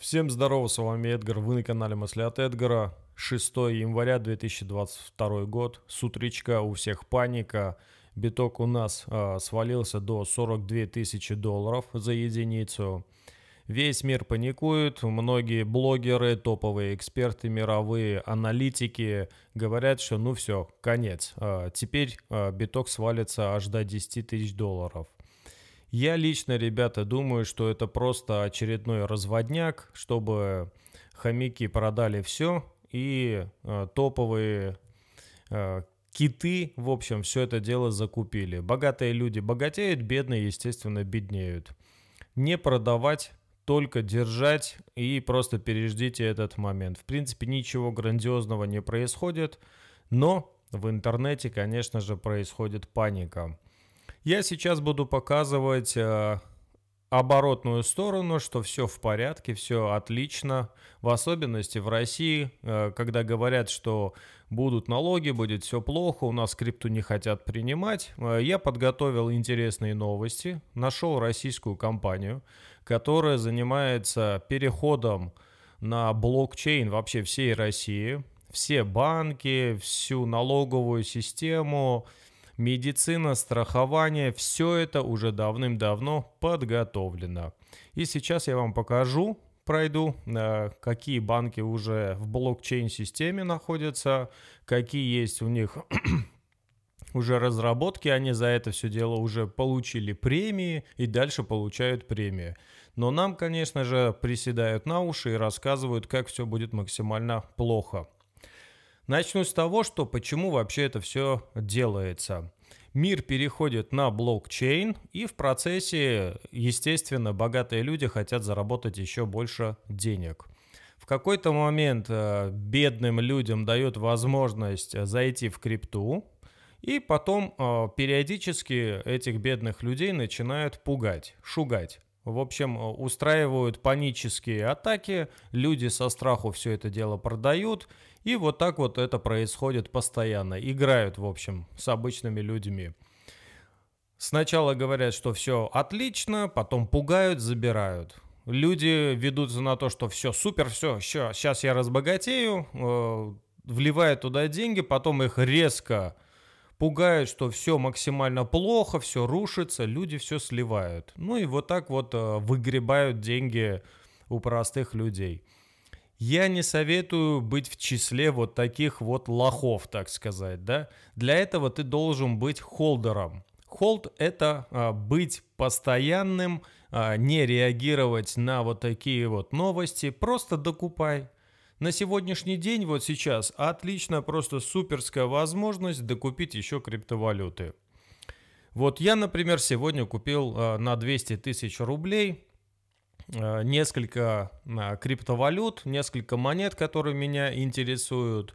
Всем здорово, с вами Эдгар, вы на канале Мысли от Эдгара. 6 января 2022 год, с у всех паника. Биток у нас э, свалился до 42 тысячи долларов за единицу. Весь мир паникует, многие блогеры, топовые эксперты, мировые аналитики говорят, что ну все, конец. Э, теперь э, биток свалится аж до 10 тысяч долларов. Я лично, ребята, думаю, что это просто очередной разводняк, чтобы хомяки продали все и э, топовые э, киты, в общем, все это дело закупили. Богатые люди богатеют, бедные, естественно, беднеют. Не продавать, только держать и просто переждите этот момент. В принципе, ничего грандиозного не происходит, но в интернете, конечно же, происходит паника. Я сейчас буду показывать э, оборотную сторону, что все в порядке, все отлично, в особенности в России, э, когда говорят, что будут налоги, будет все плохо, у нас крипту не хотят принимать. Э, я подготовил интересные новости, нашел российскую компанию, которая занимается переходом на блокчейн вообще всей России, все банки, всю налоговую систему, медицина, страхование, все это уже давным-давно подготовлено. И сейчас я вам покажу, пройду, э, какие банки уже в блокчейн-системе находятся, какие есть у них уже разработки, они за это все дело уже получили премии и дальше получают премии. Но нам, конечно же, приседают на уши и рассказывают, как все будет максимально плохо. Начну с того, что почему вообще это все делается. Мир переходит на блокчейн, и в процессе, естественно, богатые люди хотят заработать еще больше денег. В какой-то момент э, бедным людям дают возможность зайти в крипту, и потом э, периодически этих бедных людей начинают пугать, шугать. В общем, э, устраивают панические атаки, люди со страху все это дело продают, и вот так вот это происходит постоянно. Играют, в общем, с обычными людьми. Сначала говорят, что все отлично, потом пугают, забирают. Люди ведутся на то, что все супер, все, сейчас я разбогатею, э, вливают туда деньги, потом их резко пугают, что все максимально плохо, все рушится, люди все сливают. Ну и вот так вот э, выгребают деньги у простых людей. Я не советую быть в числе вот таких вот лохов, так сказать, да. Для этого ты должен быть холдером. Холд – это а, быть постоянным, а, не реагировать на вот такие вот новости, просто докупай. На сегодняшний день, вот сейчас, отлично, просто суперская возможность докупить еще криптовалюты. Вот я, например, сегодня купил э, на 200 тысяч рублей э, несколько э, криптовалют, несколько монет, которые меня интересуют.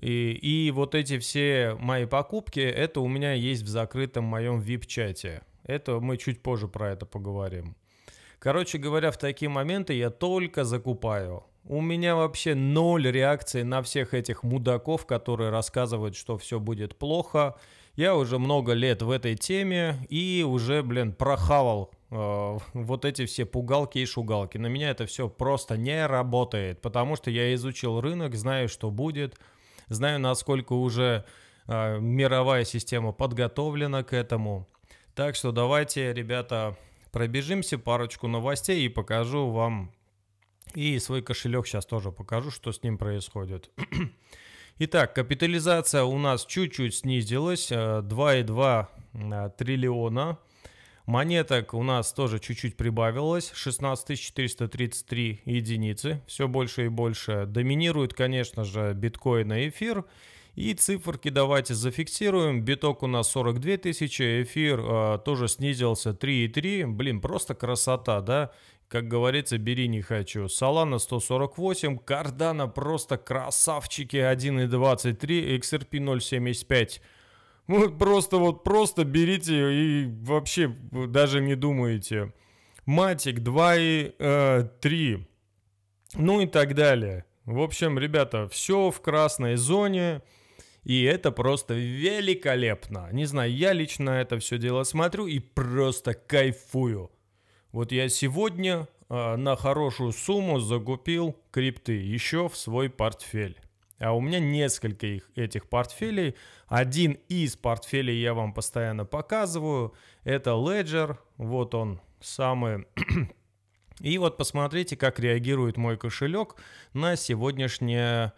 И, и вот эти все мои покупки, это у меня есть в закрытом моем VIP-чате. Это мы чуть позже про это поговорим. Короче говоря, в такие моменты я только закупаю. У меня вообще ноль реакции на всех этих мудаков, которые рассказывают, что все будет плохо. Я уже много лет в этой теме и уже, блин, прохавал э, вот эти все пугалки и шугалки. На меня это все просто не работает, потому что я изучил рынок, знаю, что будет, знаю, насколько уже э, мировая система подготовлена к этому. Так что давайте, ребята, пробежимся парочку новостей и покажу вам и свой кошелек сейчас тоже покажу, что с ним происходит. Итак, капитализация у нас чуть-чуть снизилась, 2,2 э, э, триллиона. Монеток у нас тоже чуть-чуть прибавилось, 16 433 единицы, все больше и больше. Доминирует, конечно же, биткоин и эфир. И циферки давайте зафиксируем. Биток у нас 42 тысячи, эфир э, тоже снизился 3,3. Блин, просто красота, да? Как говорится, бери не хочу. Solana 148, Cardano просто красавчики 1.23, XRP 0.75. Вот просто вот просто берите и вообще даже не думаете. Matic 2.3. Ну и так далее. В общем, ребята, все в красной зоне. И это просто великолепно. Не знаю, я лично это все дело смотрю и просто кайфую. Вот я сегодня э, на хорошую сумму закупил крипты еще в свой портфель. А у меня несколько их, этих портфелей. Один из портфелей я вам постоянно показываю. Это Ledger. Вот он самый и вот посмотрите, как реагирует мой кошелек на сегодняшнее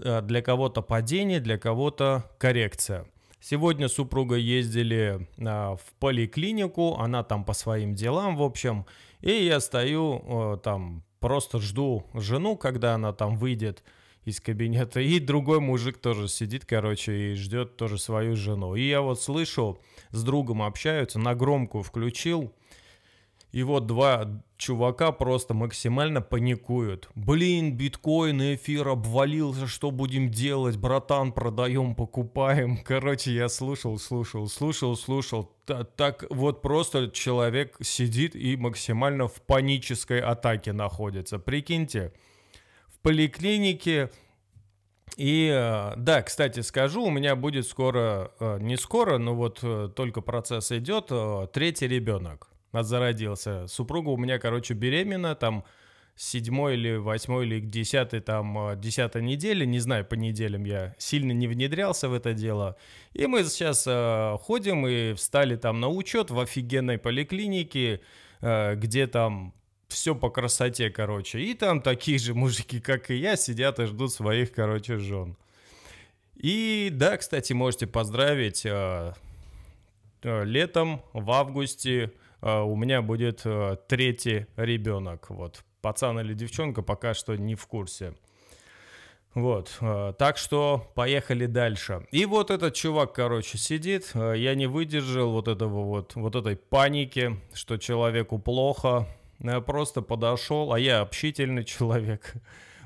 э, для кого-то падение, для кого-то коррекция. Сегодня супруга ездили а, в поликлинику, она там по своим делам, в общем, и я стою а, там, просто жду жену, когда она там выйдет из кабинета, и другой мужик тоже сидит, короче, и ждет тоже свою жену. И я вот слышу, с другом общаются, на громкую включил, и вот два чувака просто максимально паникуют. Блин, биткоин эфир обвалился, что будем делать? Братан, продаем, покупаем. Короче, я слушал, слушал, слушал, слушал. Так вот просто человек сидит и максимально в панической атаке находится. Прикиньте, в поликлинике и э, да, кстати, скажу, у меня будет скоро, э, не скоро, но вот э, только процесс идет, третий ребенок зародился. Супруга у меня, короче, беременна, там седьмой или восьмой или десятый, там, э, десятой недели, не знаю, по неделям я сильно не внедрялся в это дело. И мы сейчас э, ходим и встали там на учет в офигенной поликлинике, э, где там все по красоте, короче. И там такие же мужики, как и я, сидят и ждут своих, короче, жен. И да, кстати, можете поздравить э, летом, в августе, у меня будет э, третий ребенок. Вот. Пацан или девчонка пока что не в курсе. Вот, э, так что поехали дальше. И вот этот чувак, короче, сидит. Я не выдержал вот этого вот, вот этой паники, что человеку плохо. Я просто подошел, а я общительный человек.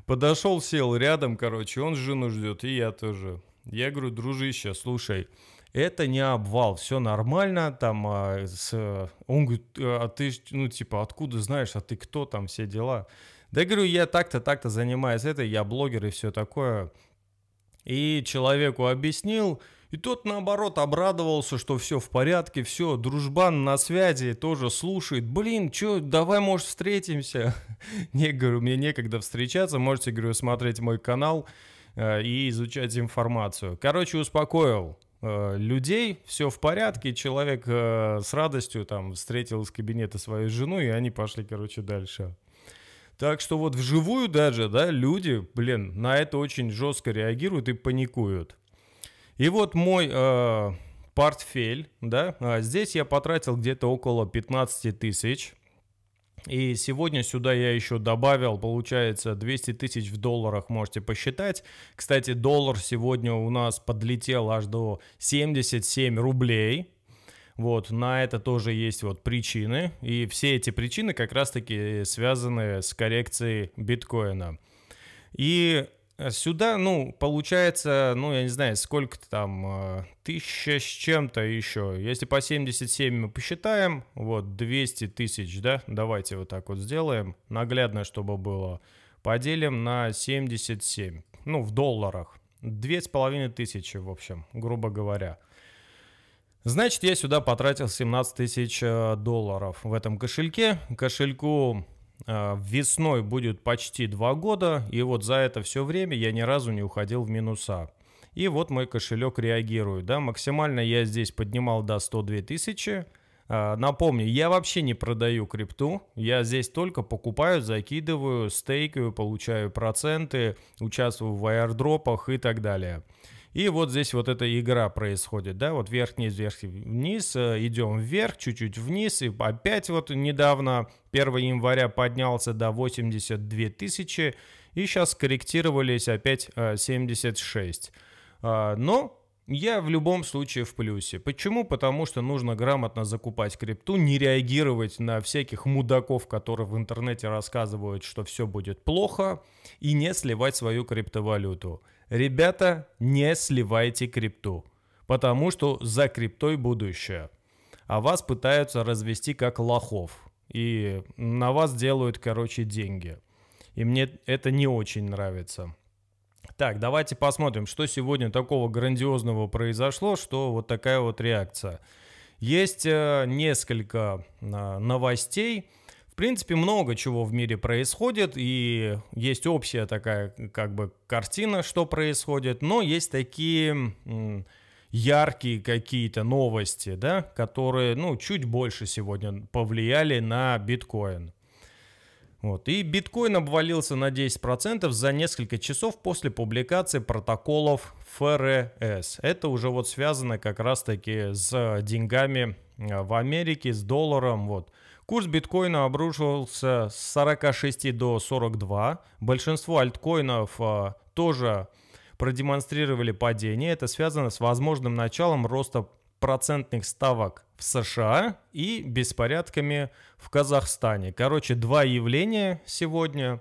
Подошел, сел рядом, короче, он жену ждет, и я тоже. Я говорю, дружище, слушай, это не обвал, все нормально, там, а, с... он говорит, а ты, ну, типа, откуда знаешь, а ты кто там, все дела. Да я говорю, я так-то, так-то занимаюсь этой, я блогер и все такое. И человеку объяснил, и тот, наоборот, обрадовался, что все в порядке, все, дружбан на связи, тоже слушает. Блин, что, давай, может, встретимся? Не, говорю, мне некогда встречаться, можете, говорю, смотреть мой канал э, и изучать информацию. Короче, успокоил. Э, людей, все в порядке, человек э, с радостью там встретил из кабинета свою жену, и они пошли, короче, дальше. Так что вот вживую даже, да, люди, блин, на это очень жестко реагируют и паникуют. И вот мой э, портфель, да, а здесь я потратил где-то около 15 тысяч. И сегодня сюда я еще добавил, получается, 200 тысяч в долларах, можете посчитать. Кстати, доллар сегодня у нас подлетел аж до 77 рублей. Вот, на это тоже есть вот причины. И все эти причины как раз-таки связаны с коррекцией биткоина. И сюда, ну, получается, ну, я не знаю, сколько там, э, тысяча с чем-то еще. Если по 77 мы посчитаем, вот, 200 тысяч, да, давайте вот так вот сделаем, наглядно, чтобы было. Поделим на 77, ну, в долларах. Две с половиной тысячи, в общем, грубо говоря. Значит, я сюда потратил 17 тысяч э, долларов в этом кошельке. Кошельку весной будет почти два года, и вот за это все время я ни разу не уходил в минуса. И вот мой кошелек реагирует, да, максимально я здесь поднимал до 102 тысячи. А, напомню, я вообще не продаю крипту, я здесь только покупаю, закидываю, стейкаю, получаю проценты, участвую в аирдропах и так далее. И вот здесь вот эта игра происходит, да, вот вверх-вниз, вверх-вниз, э, идем вверх, чуть-чуть вниз, и опять вот недавно, 1 января поднялся до 82 тысячи, и сейчас корректировались опять 76. Э, а, но я в любом случае в плюсе. Почему? Потому что нужно грамотно закупать крипту, не реагировать на всяких мудаков, которые в интернете рассказывают, что все будет плохо, и не сливать свою криптовалюту. Ребята, не сливайте крипту, потому что за криптой будущее. А вас пытаются развести как лохов. И на вас делают, короче, деньги. И мне это не очень нравится. Так, давайте посмотрим, что сегодня такого грандиозного произошло, что вот такая вот реакция. Есть э, несколько э, новостей принципе, много чего в мире происходит, и есть общая такая как бы картина, что происходит, но есть такие яркие какие-то новости, да, которые, ну, чуть больше сегодня повлияли на биткоин. Вот. И биткоин обвалился на 10% за несколько часов после публикации протоколов ФРС. Это уже вот связано как раз-таки с деньгами э, в Америке, с долларом. Вот. Курс биткоина обрушился с 46 до 42. Большинство альткоинов э, тоже продемонстрировали падение. Это связано с возможным началом роста процентных ставок в США и беспорядками в Казахстане. Короче, два явления сегодня.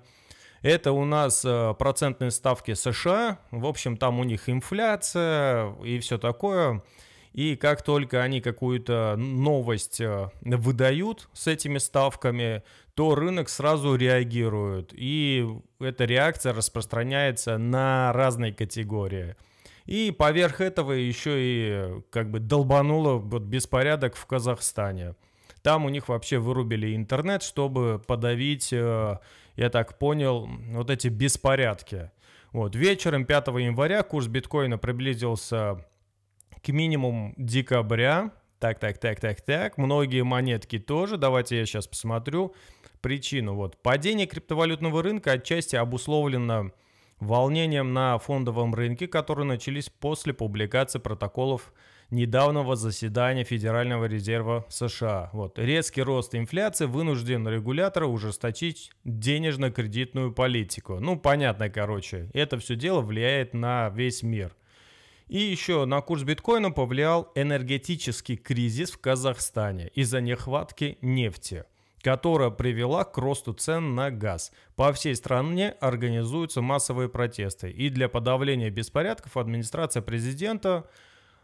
Это у нас э, процентные ставки США. В общем, там у них инфляция и все такое. И как только они какую-то новость э, выдают с этими ставками, то рынок сразу реагирует. И эта реакция распространяется на разные категории. И поверх этого еще и как бы долбануло вот беспорядок в Казахстане. Там у них вообще вырубили интернет, чтобы подавить, э, я так понял, вот эти беспорядки. Вот. Вечером 5 января курс биткоина приблизился к минимуму декабря. Так, так, так, так, так. Многие монетки тоже. Давайте я сейчас посмотрю причину. Вот. Падение криптовалютного рынка отчасти обусловлено волнением на фондовом рынке, которые начались после публикации протоколов недавнего заседания Федерального резерва США. Вот. Резкий рост инфляции вынужден регулятора ужесточить денежно-кредитную политику. Ну, понятно, короче, это все дело влияет на весь мир. И еще на курс биткоина повлиял энергетический кризис в Казахстане из-за нехватки нефти которая привела к росту цен на газ. По всей стране организуются массовые протесты. И для подавления беспорядков администрация президента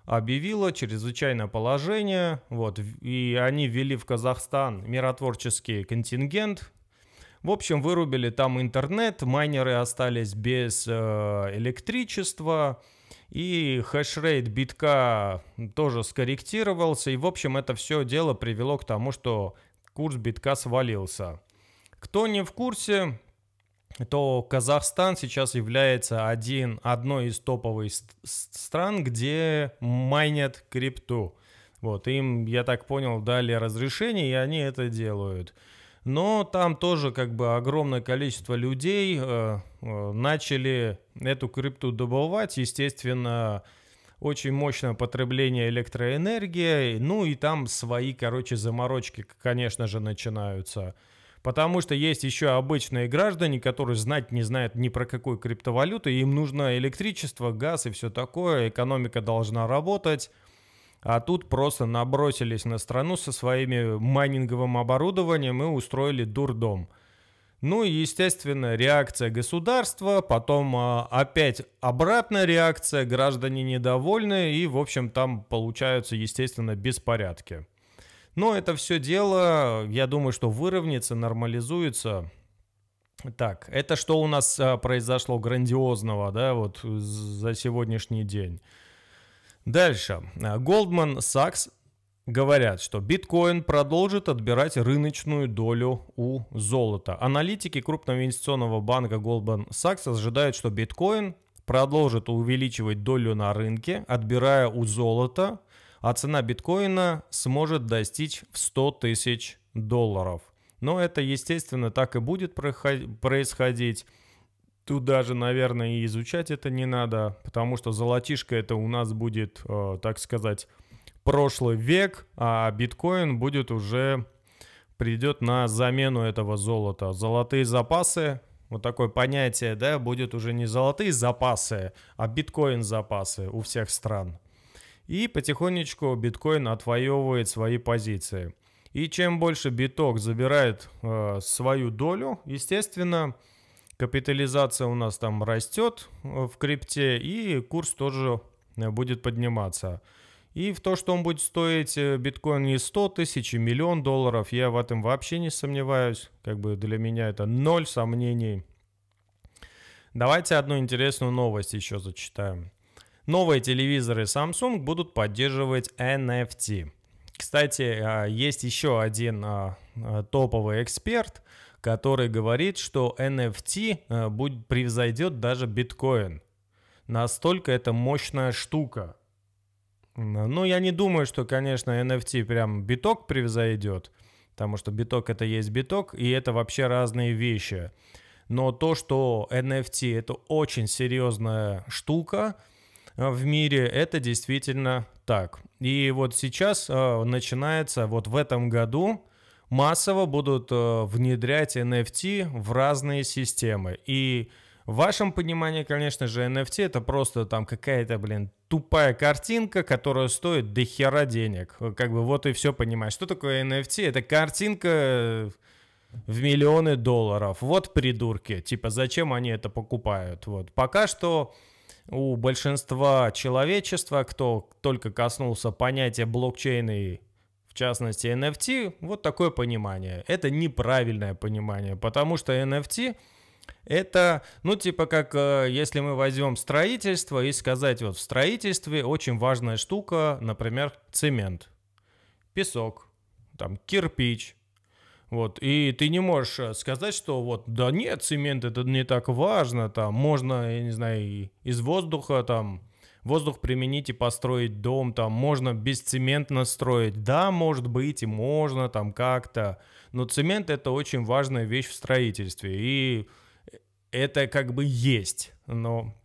объявила чрезвычайное положение. Вот, и они ввели в Казахстан миротворческий контингент. В общем, вырубили там интернет, майнеры остались без э, электричества. И хешрейт битка тоже скорректировался. И, в общем, это все дело привело к тому, что курс битка свалился. Кто не в курсе, то Казахстан сейчас является один, одной из топовых стран, где майнят крипту. Вот, им, я так понял, дали разрешение, и они это делают. Но там тоже как бы огромное количество людей э, э, начали эту крипту добывать. Естественно, очень мощное потребление электроэнергии, ну и там свои, короче, заморочки, конечно же, начинаются. Потому что есть еще обычные граждане, которые знать не знают ни про какую криптовалюту, им нужно электричество, газ и все такое, экономика должна работать. А тут просто набросились на страну со своими майнинговым оборудованием и устроили дурдом. Ну и, естественно, реакция государства, потом а, опять обратная реакция, граждане недовольны, и, в общем, там получаются, естественно, беспорядки. Но это все дело, я думаю, что выровняется, нормализуется. Так, это что у нас а, произошло грандиозного, да, вот за сегодняшний день. Дальше. Goldman Sachs говорят, что биткоин продолжит отбирать рыночную долю у золота. Аналитики крупного инвестиционного банка Goldman Sachs ожидают, что биткоин продолжит увеличивать долю на рынке, отбирая у золота, а цена биткоина сможет достичь в 100 тысяч долларов. Но это, естественно, так и будет происходить. Тут даже, наверное, и изучать это не надо, потому что золотишко это у нас будет, э, так сказать, прошлый век, а биткоин будет уже придет на замену этого золота. Золотые запасы, вот такое понятие, да, будет уже не золотые запасы, а биткоин запасы у всех стран. И потихонечку биткоин отвоевывает свои позиции. И чем больше биток забирает э, свою долю, естественно, капитализация у нас там растет э, в крипте, и курс тоже э, будет подниматься. И в то, что он будет стоить э, биткоин не 100 тысяч, и миллион долларов, я в этом вообще не сомневаюсь. Как бы для меня это ноль сомнений. Давайте одну интересную новость еще зачитаем. Новые телевизоры Samsung будут поддерживать NFT. Кстати, а, есть еще один а, топовый эксперт, который говорит, что NFT э, будет, превзойдет даже биткоин. Настолько это мощная штука. Ну, я не думаю, что, конечно, NFT прям биток превзойдет, потому что биток это есть биток, и это вообще разные вещи. Но то, что NFT это очень серьезная штука э, в мире, это действительно так. И вот сейчас э, начинается, вот в этом году массово будут э, внедрять NFT в разные системы. И в вашем понимании, конечно же, NFT это просто там какая-то, блин, тупая картинка, которая стоит до хера денег. Как бы вот и все понимаешь. Что такое NFT? Это картинка в миллионы долларов. Вот придурки. Типа, зачем они это покупают? Вот. Пока что у большинства человечества, кто только коснулся понятия блокчейна и в частности NFT, вот такое понимание. Это неправильное понимание, потому что NFT это, ну, типа как, э, если мы возьмем строительство и сказать, вот в строительстве очень важная штука, например, цемент, песок, там, кирпич, вот, и ты не можешь э, сказать, что вот, да нет, цемент это не так важно, там, можно, я не знаю, из воздуха, там, воздух применить и построить дом, там, можно бесцементно строить, да, может быть, и можно, там, как-то, но цемент это очень важная вещь в строительстве, и это как бы есть, но,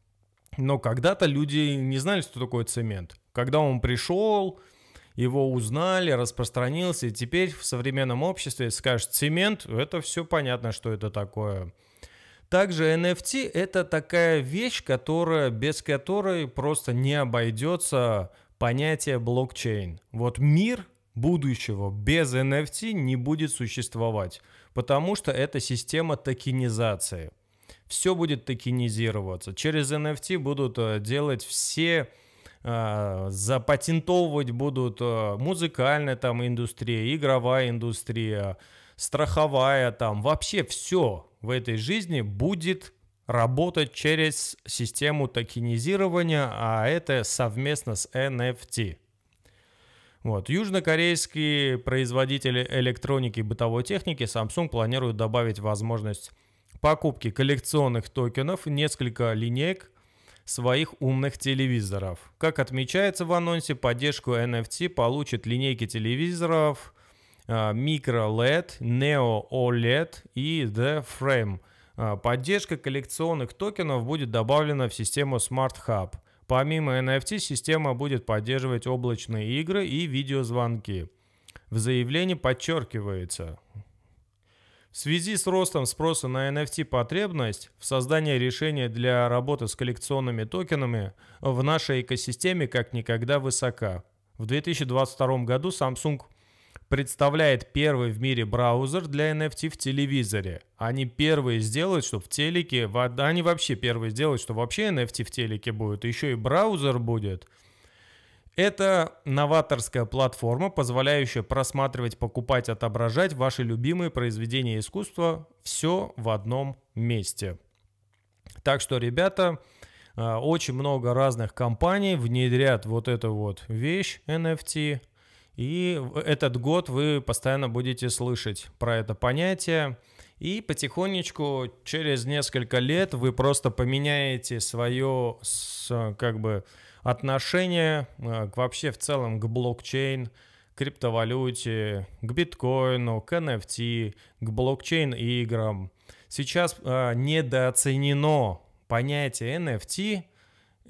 но когда-то люди не знали, что такое цемент. Когда он пришел, его узнали, распространился, и теперь в современном обществе скажешь цемент, это все понятно, что это такое. Также NFT это такая вещь, которая, без которой просто не обойдется понятие блокчейн. Вот мир будущего без NFT не будет существовать, потому что это система токенизации. Все будет токенизироваться. Через NFT будут э, делать все а, запатентовывать будут а, музыкальная там индустрия, игровая индустрия, страховая там, вообще все в этой жизни будет работать через систему токенизирования, а это совместно с NFT. Вот. Южнокорейские производители электроники и бытовой техники Samsung планируют добавить возможность покупки коллекционных токенов, несколько линеек своих умных телевизоров. Как отмечается в анонсе, поддержку NFT получат линейки телевизоров Micro LED, Neo OLED и The Frame. Uh, поддержка коллекционных токенов будет добавлена в систему Smart Hub. Помимо NFT, система будет поддерживать облачные игры и видеозвонки. В заявлении подчеркивается, в связи с ростом спроса на NFT потребность в создании решения для работы с коллекционными токенами в нашей экосистеме как никогда высока. В 2022 году Samsung представляет первый в мире браузер для NFT в телевизоре. Они первые сделают, что в телеке, они вообще первые сделают, что вообще NFT в телеке будет, еще и браузер будет – это новаторская платформа, позволяющая просматривать, покупать, отображать ваши любимые произведения искусства все в одном месте. Так что, ребята, а, очень много разных компаний внедрят вот эту вот вещь NFT. И этот год вы постоянно будете слышать про это понятие. И потихонечку через несколько лет вы просто поменяете свое как бы отношение э, к вообще в целом к блокчейн, криптовалюте, к биткоину, к NFT, к блокчейн-играм. Сейчас э, недооценено понятие NFT,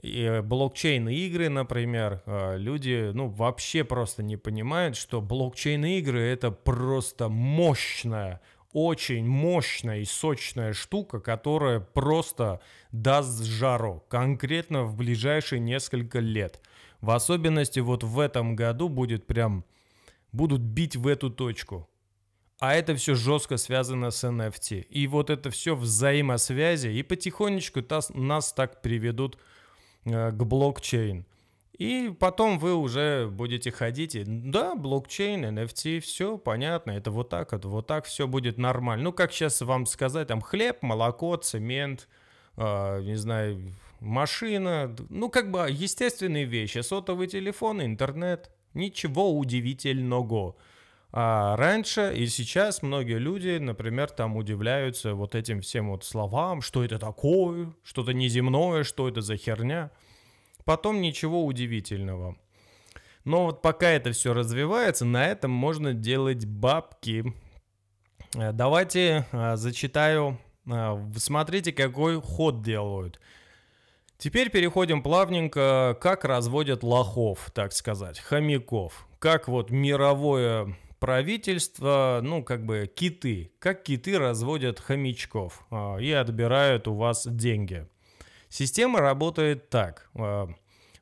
и блокчейн-игры, например, э, люди ну, вообще просто не понимают, что блокчейн-игры это просто мощная, очень мощная и сочная штука, которая просто даст жару конкретно в ближайшие несколько лет. В особенности вот в этом году будет прям, будут бить в эту точку. А это все жестко связано с NFT. И вот это все взаимосвязи, и потихонечку нас так приведут э, к блокчейн. И потом вы уже будете ходить и, да, блокчейн, NFT, все понятно, это вот так, это вот так, все будет нормально. Ну, как сейчас вам сказать, там хлеб, молоко, цемент, э, не знаю, машина, ну, как бы естественные вещи, сотовый телефон, интернет, ничего удивительного. А раньше и сейчас многие люди, например, там удивляются вот этим всем вот словам, что это такое, что-то неземное, что это за херня. Потом ничего удивительного. Но вот пока это все развивается, на этом можно делать бабки. Э, давайте э, зачитаю. Э, смотрите, какой ход делают. Теперь переходим плавненько, как разводят лохов, так сказать, хомяков. Как вот мировое правительство, ну, как бы киты, как киты разводят хомячков а, и отбирают у вас деньги. Система работает так. А,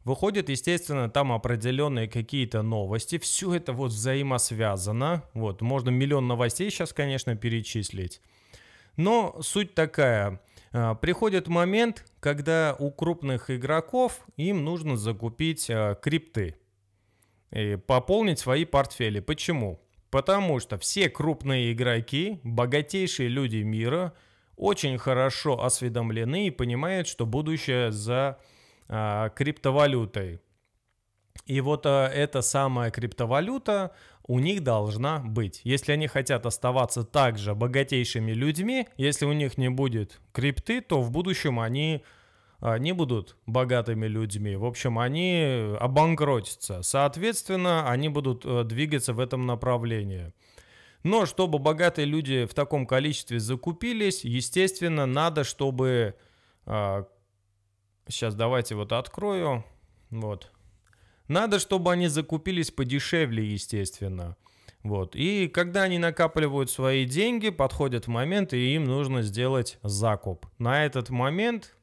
выходит, естественно, там определенные какие-то новости. Все это вот взаимосвязано. Вот, можно миллион новостей сейчас, конечно, перечислить. Но суть такая. А, приходит момент, когда у крупных игроков им нужно закупить крипты и пополнить свои портфели. Почему? Потому что все крупные игроки, богатейшие люди мира, очень хорошо осведомлены и понимают, что будущее за а, криптовалютой. И вот а, эта самая криптовалюта у них должна быть. Если они хотят оставаться также богатейшими людьми, если у них не будет крипты, то в будущем они не будут богатыми людьми. В общем, они обанкротятся. Соответственно, они будут э, двигаться в этом направлении. Но чтобы богатые люди в таком количестве закупились, естественно, надо, чтобы... Сейчас а, давайте вот открою. Вот. Надо, чтобы они закупились подешевле, естественно. Вот. И когда они накапливают свои деньги, подходит момент, и им нужно сделать закуп. На этот момент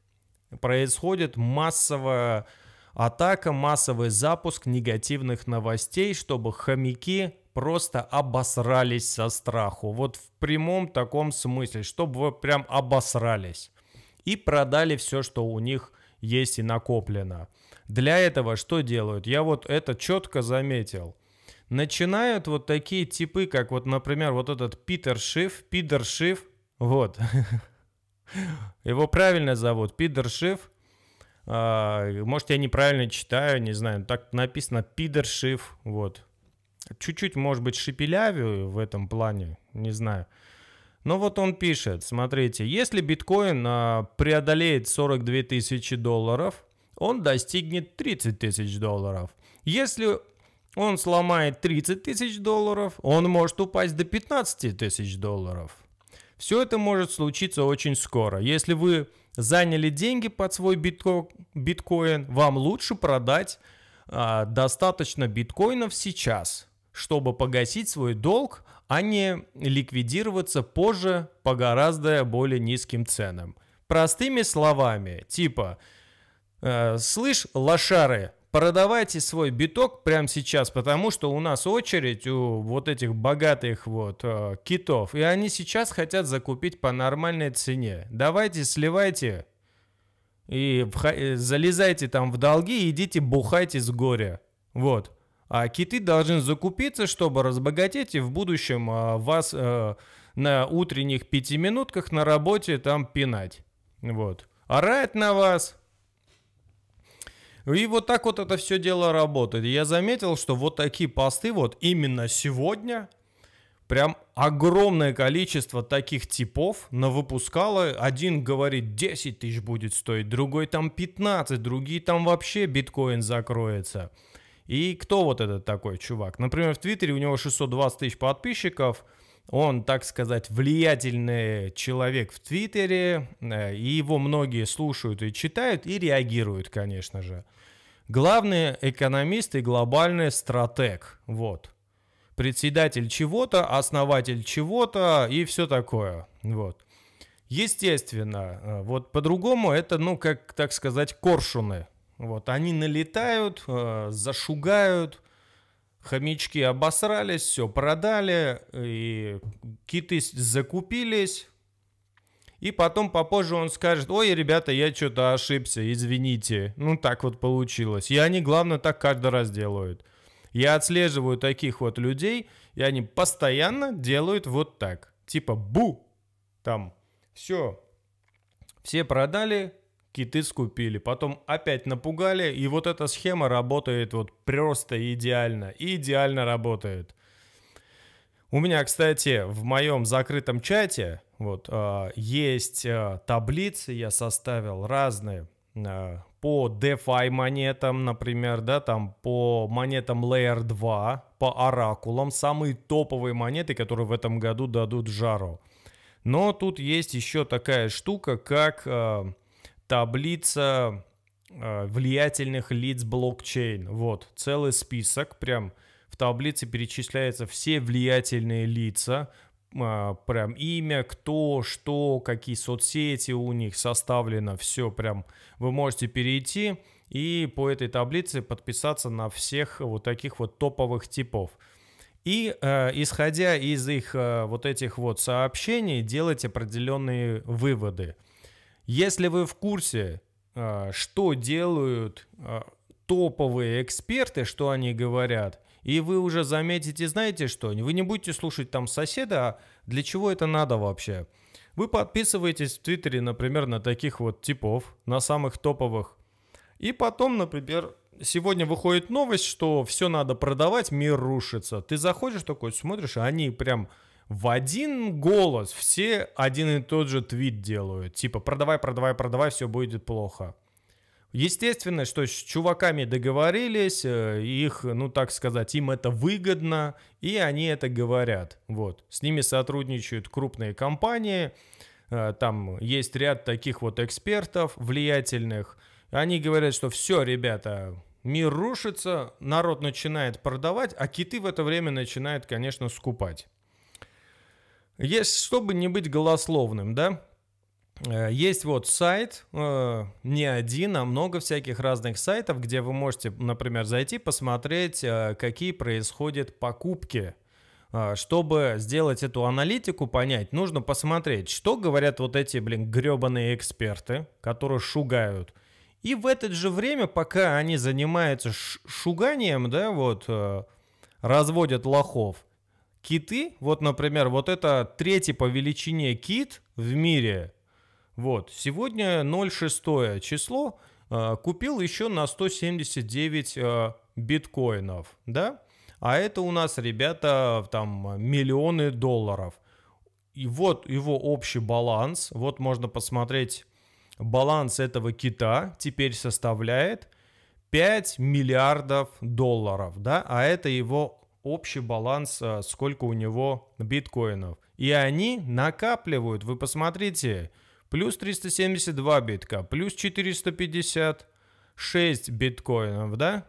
происходит массовая атака, массовый запуск негативных новостей, чтобы хомяки просто обосрались со страху. Вот в прямом таком смысле, чтобы вы прям обосрались. И продали все, что у них есть и накоплено. Для этого что делают? Я вот это четко заметил. Начинают вот такие типы, как вот, например, вот этот Питер Шиф, Питер Шиф, вот, Его правильно зовут Пидер Шиф. А, может, я неправильно читаю, не знаю. Так написано Пидер Шиф. Вот. Чуть-чуть, может быть, шепелявию в этом плане, не знаю. Но вот он пишет, смотрите, если биткоин а, преодолеет 42 тысячи долларов, он достигнет 30 тысяч долларов. Если он сломает 30 тысяч долларов, он может упасть до 15 тысяч долларов. Все это может случиться очень скоро. Если вы заняли деньги под свой битко биткоин, вам лучше продать а, достаточно биткоинов сейчас, чтобы погасить свой долг, а не ликвидироваться позже по гораздо более низким ценам. Простыми словами, типа, э, слышь, лошары, продавайте свой биток прямо сейчас, потому что у нас очередь у вот этих богатых вот э, китов, и они сейчас хотят закупить по нормальной цене. Давайте сливайте и э, залезайте там в долги идите бухайте с горя. Вот. А киты должны закупиться, чтобы разбогатеть и в будущем э, вас э, на утренних пятиминутках на работе там пинать. Вот. Орать на вас, и вот так вот это все дело работает. Я заметил, что вот такие посты вот именно сегодня прям огромное количество таких типов на выпускало. Один говорит 10 тысяч будет стоить, другой там 15, другие там вообще биткоин закроется. И кто вот этот такой чувак? Например, в Твиттере у него 620 тысяч подписчиков – он, так сказать, влиятельный человек в Твиттере, э, и его многие слушают и читают, и реагируют, конечно же. Главный экономист и глобальный стратег. Вот. Председатель чего-то, основатель чего-то и все такое. Вот. Естественно, э, вот по-другому это, ну, как, так сказать, коршуны. Вот, они налетают, э, зашугают, Хомячки обосрались, все продали, и киты закупились. И потом попозже он скажет, ой, ребята, я что-то ошибся, извините. Ну, так вот получилось. И они, главное, так каждый раз делают. Я отслеживаю таких вот людей, и они постоянно делают вот так. Типа, бу, там, все, все продали, киты скупили, потом опять напугали, и вот эта схема работает вот просто идеально, идеально работает. У меня, кстати, в моем закрытом чате вот, э, есть э, таблицы, я составил разные э, по DeFi монетам, например, да, там по монетам Layer 2, по оракулам, самые топовые монеты, которые в этом году дадут жару. Но тут есть еще такая штука, как таблица э, влиятельных лиц блокчейн. Вот, целый список, прям в таблице перечисляются все влиятельные лица, э, прям имя, кто, что, какие соцсети у них составлено, все прям вы можете перейти и по этой таблице подписаться на всех вот таких вот топовых типов. И э, исходя из их э, вот этих вот сообщений, делать определенные выводы. Если вы в курсе, э, что делают э, топовые эксперты, что они говорят, и вы уже заметите, знаете что, вы не будете слушать там соседа, а для чего это надо вообще? Вы подписываетесь в Твиттере, например, на таких вот типов, на самых топовых. И потом, например, сегодня выходит новость, что все надо продавать, мир рушится. Ты заходишь такой, смотришь, они прям в один голос все один и тот же твит делают. Типа, продавай, продавай, продавай, все будет плохо. Естественно, что с чуваками договорились, э, их, ну так сказать, им это выгодно, и они это говорят. Вот. С ними сотрудничают крупные компании, э, там есть ряд таких вот экспертов влиятельных. Они говорят, что все, ребята, мир рушится, народ начинает продавать, а киты в это время начинают, конечно, скупать. Есть, чтобы не быть голословным, да, э, есть вот сайт, э, не один, а много всяких разных сайтов, где вы можете, например, зайти, посмотреть, э, какие происходят покупки. Чтобы сделать эту аналитику, понять, нужно посмотреть, что говорят вот эти, блин, гребаные эксперты, которые шугают – и в это же время, пока они занимаются шуганием, да, вот, разводят лохов, киты, вот, например, вот это третий по величине кит в мире, вот, сегодня 0,6 число, э, купил еще на 179 э, биткоинов, да, а это у нас, ребята, там миллионы долларов. И вот его общий баланс, вот можно посмотреть баланс этого кита теперь составляет 5 миллиардов долларов, да, а это его общий баланс, а, сколько у него биткоинов. И они накапливают, вы посмотрите, плюс 372 битка, плюс 456 биткоинов, да?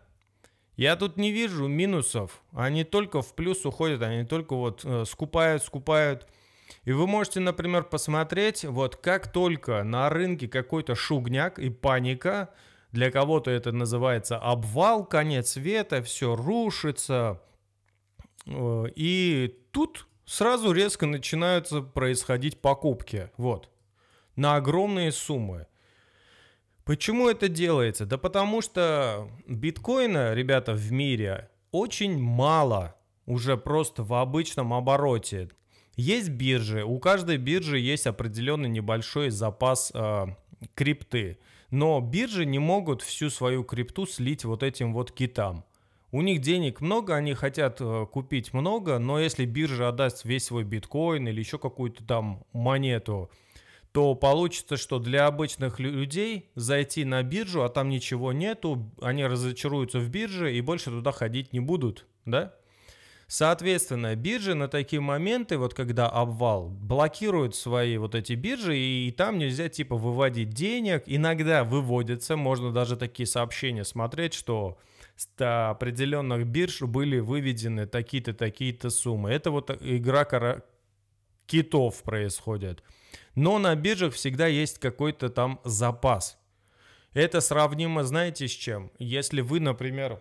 Я тут не вижу минусов, они только в плюс уходят, они только вот э, скупают, скупают. И вы можете, например, посмотреть, вот как только на рынке какой-то шугняк и паника, для кого-то это называется обвал, конец света, все рушится. Э, и тут сразу резко начинаются происходить покупки. Вот. На огромные суммы. Почему это делается? Да потому что биткоина, ребята, в мире очень мало уже просто в обычном обороте. Есть биржи, у каждой биржи есть определенный небольшой запас э, крипты, но биржи не могут всю свою крипту слить вот этим вот китам. У них денег много, они хотят э, купить много, но если биржа отдаст весь свой биткоин или еще какую-то там монету, то получится, что для обычных людей зайти на биржу, а там ничего нету, они разочаруются в бирже и больше туда ходить не будут, да? Соответственно, биржи на такие моменты, вот когда обвал, блокируют свои вот эти биржи, и, и там нельзя типа выводить денег. Иногда выводятся, можно даже такие сообщения смотреть, что с определенных бирж были выведены такие-то, такие-то суммы. Это вот игра кора... китов происходит. Но на биржах всегда есть какой-то там запас. Это сравнимо, знаете, с чем? Если вы, например,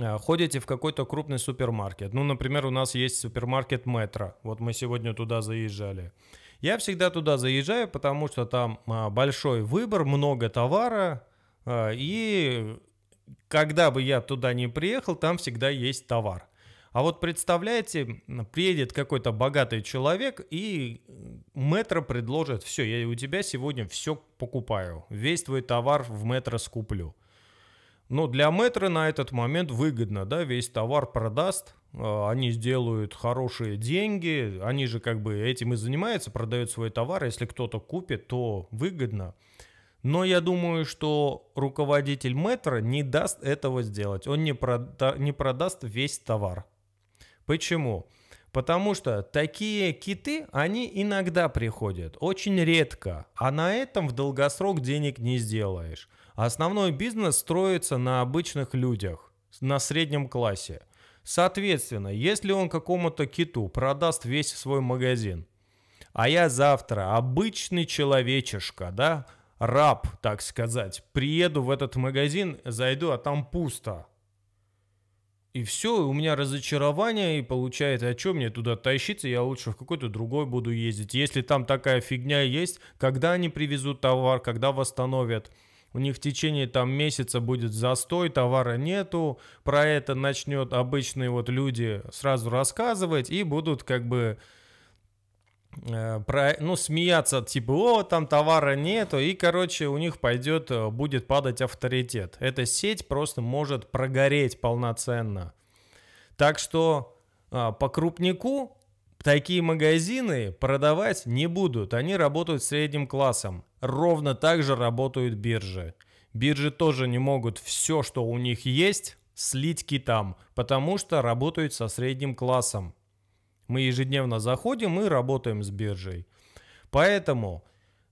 Э, ходите в какой-то крупный супермаркет. Ну, например, у нас есть супермаркет Метро. Вот мы сегодня туда заезжали. Я всегда туда заезжаю, потому что там большой выбор, много товара. И когда бы я туда не приехал, там всегда есть товар. А вот представляете, приедет какой-то богатый человек и метро предложит, все, я у тебя сегодня все покупаю, весь твой товар в метро скуплю. Но для метро на этот момент выгодно, да, весь товар продаст, а, они сделают хорошие деньги, они же как бы этим и занимаются, продают свой товар, если кто-то купит, то выгодно. Но я думаю, что руководитель метро не даст этого сделать, он не, прода- не продаст весь товар. Почему? Потому что такие киты, они иногда приходят, очень редко, а на этом в долгосрок денег не сделаешь. Основной бизнес строится на обычных людях, на среднем классе. Соответственно, если он какому-то киту продаст весь свой магазин, а я завтра обычный человечишка, да, раб, так сказать, приеду в этот магазин, зайду, а там пусто. И все, у меня разочарование, и получается, а что мне туда тащиться, я лучше в какой-то другой буду ездить. Если там такая фигня есть, когда они привезут товар, когда восстановят – у них в течение там месяца будет застой, товара нету, про это начнет обычные вот люди сразу рассказывать и будут как бы про, ну, смеяться, типа, о, там товара нету, и, короче, у них пойдет, э, будет падать авторитет. Эта сеть просто может прогореть полноценно. Так что э, по крупнику такие магазины продавать не будут, они работают средним классом ровно так же работают биржи. Биржи тоже не могут все, что у них есть, слить китам, потому что работают со средним классом. Мы ежедневно заходим и работаем с биржей. Поэтому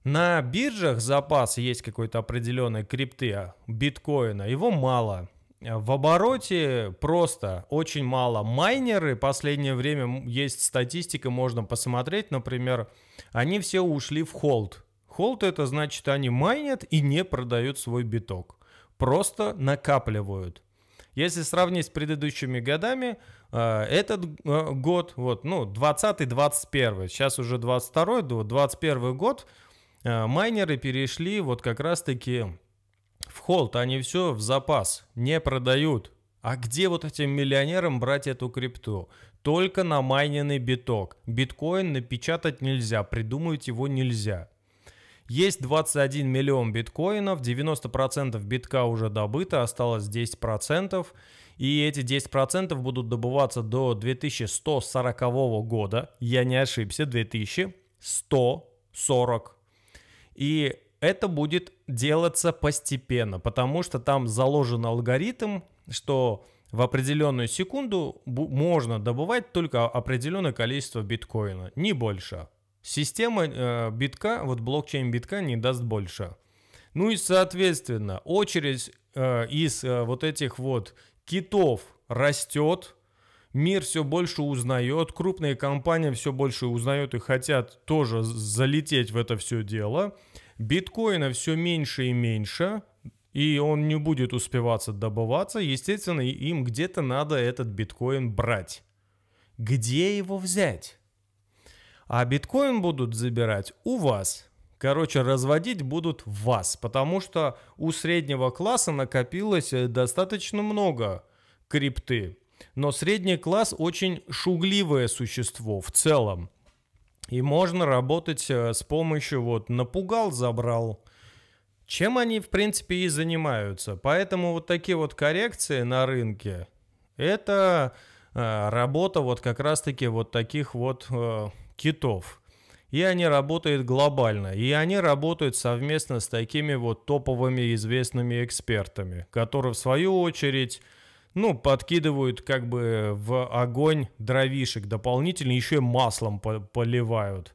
на биржах запас есть какой-то определенной крипты а, биткоина, его мало. В обороте просто очень мало. Майнеры, последнее время есть статистика, можно посмотреть, например, они все ушли в холд. Холд это значит, они майнят и не продают свой биток. Просто накапливают. Если сравнить с предыдущими годами, э, этот э, год, вот, ну, 20-21, сейчас уже 22 21 год, э, майнеры перешли вот как раз-таки в холд, они все в запас, не продают. А где вот этим миллионерам брать эту крипту? Только на майненный биток. Биткоин напечатать нельзя, придумать его нельзя. Есть 21 миллион биткоинов, 90% битка уже добыто, осталось 10%. И эти 10% будут добываться до 2140 года. Я не ошибся, 2140. И это будет делаться постепенно, потому что там заложен алгоритм, что в определенную секунду можно добывать только определенное количество биткоина, не больше. Система э, битка, вот блокчейн битка не даст больше. Ну и соответственно очередь э, из э, вот этих вот китов растет, мир все больше узнает, крупные компании все больше узнают и хотят тоже залететь в это все дело. Биткоина все меньше и меньше, и он не будет успеваться добываться. Естественно, им где-то надо этот биткоин брать. Где его взять? А биткоин будут забирать у вас. Короче, разводить будут вас, потому что у среднего класса накопилось э, достаточно много крипты. Но средний класс очень шугливое существо в целом. И можно работать э, с помощью вот напугал, забрал. Чем они, в принципе, и занимаются. Поэтому вот такие вот коррекции на рынке, это э, работа вот как раз-таки вот таких вот китов. И они работают глобально. И они работают совместно с такими вот топовыми известными экспертами, которые в свою очередь ну, подкидывают как бы в огонь дровишек дополнительно, еще и маслом поливают.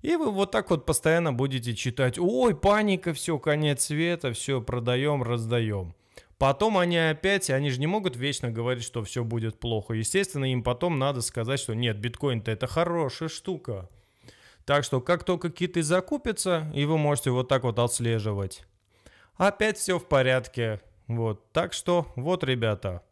И вы вот так вот постоянно будете читать, ой, паника, все, конец света, все, продаем, раздаем. Потом они опять, они же не могут вечно говорить, что все будет плохо. Естественно, им потом надо сказать, что нет, биткоин-то это хорошая штука. Так что как только киты закупятся, и вы можете вот так вот отслеживать. Опять все в порядке. Вот. Так что вот, ребята.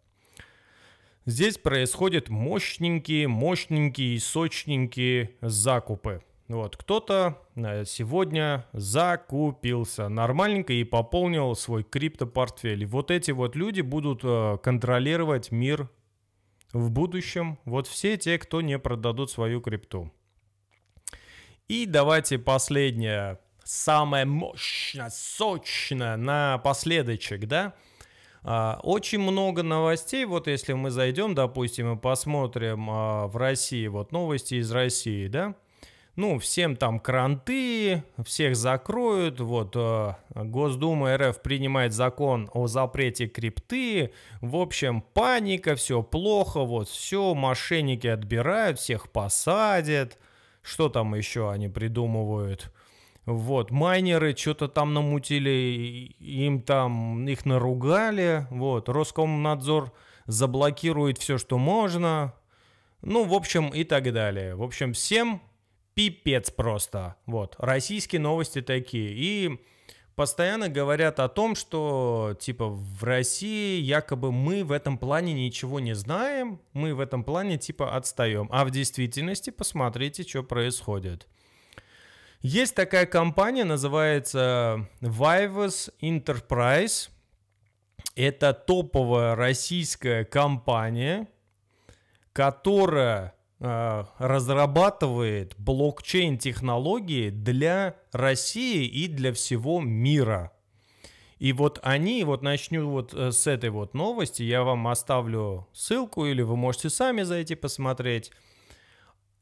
Здесь происходят мощненькие, мощненькие, сочненькие закупы. Вот, кто-то э, сегодня закупился нормальненько и пополнил свой криптопортфель. Вот эти вот люди будут э, контролировать мир в будущем. Вот все те, кто не продадут свою крипту. И давайте последнее, самое мощное, сочное, напоследочек, да? А, очень много новостей, вот если мы зайдем, допустим, и посмотрим а, в России, вот новости из России, да, ну, всем там кранты, всех закроют, вот, э, Госдума РФ принимает закон о запрете крипты, в общем, паника, все плохо, вот, все, мошенники отбирают, всех посадят, что там еще они придумывают, вот, майнеры что-то там намутили, им там, их наругали, вот, Роскомнадзор заблокирует все, что можно, ну, в общем, и так далее. В общем, всем пипец просто, вот, российские новости такие, и постоянно говорят о том, что, типа, в России якобы мы в этом плане ничего не знаем, мы в этом плане, типа, отстаем, а в действительности посмотрите, что происходит. Есть такая компания, называется Vivus Enterprise. Это топовая российская компания, которая разрабатывает блокчейн-технологии для России и для всего мира. И вот они, вот начну вот э, с этой вот новости, я вам оставлю ссылку, или вы можете сами зайти посмотреть.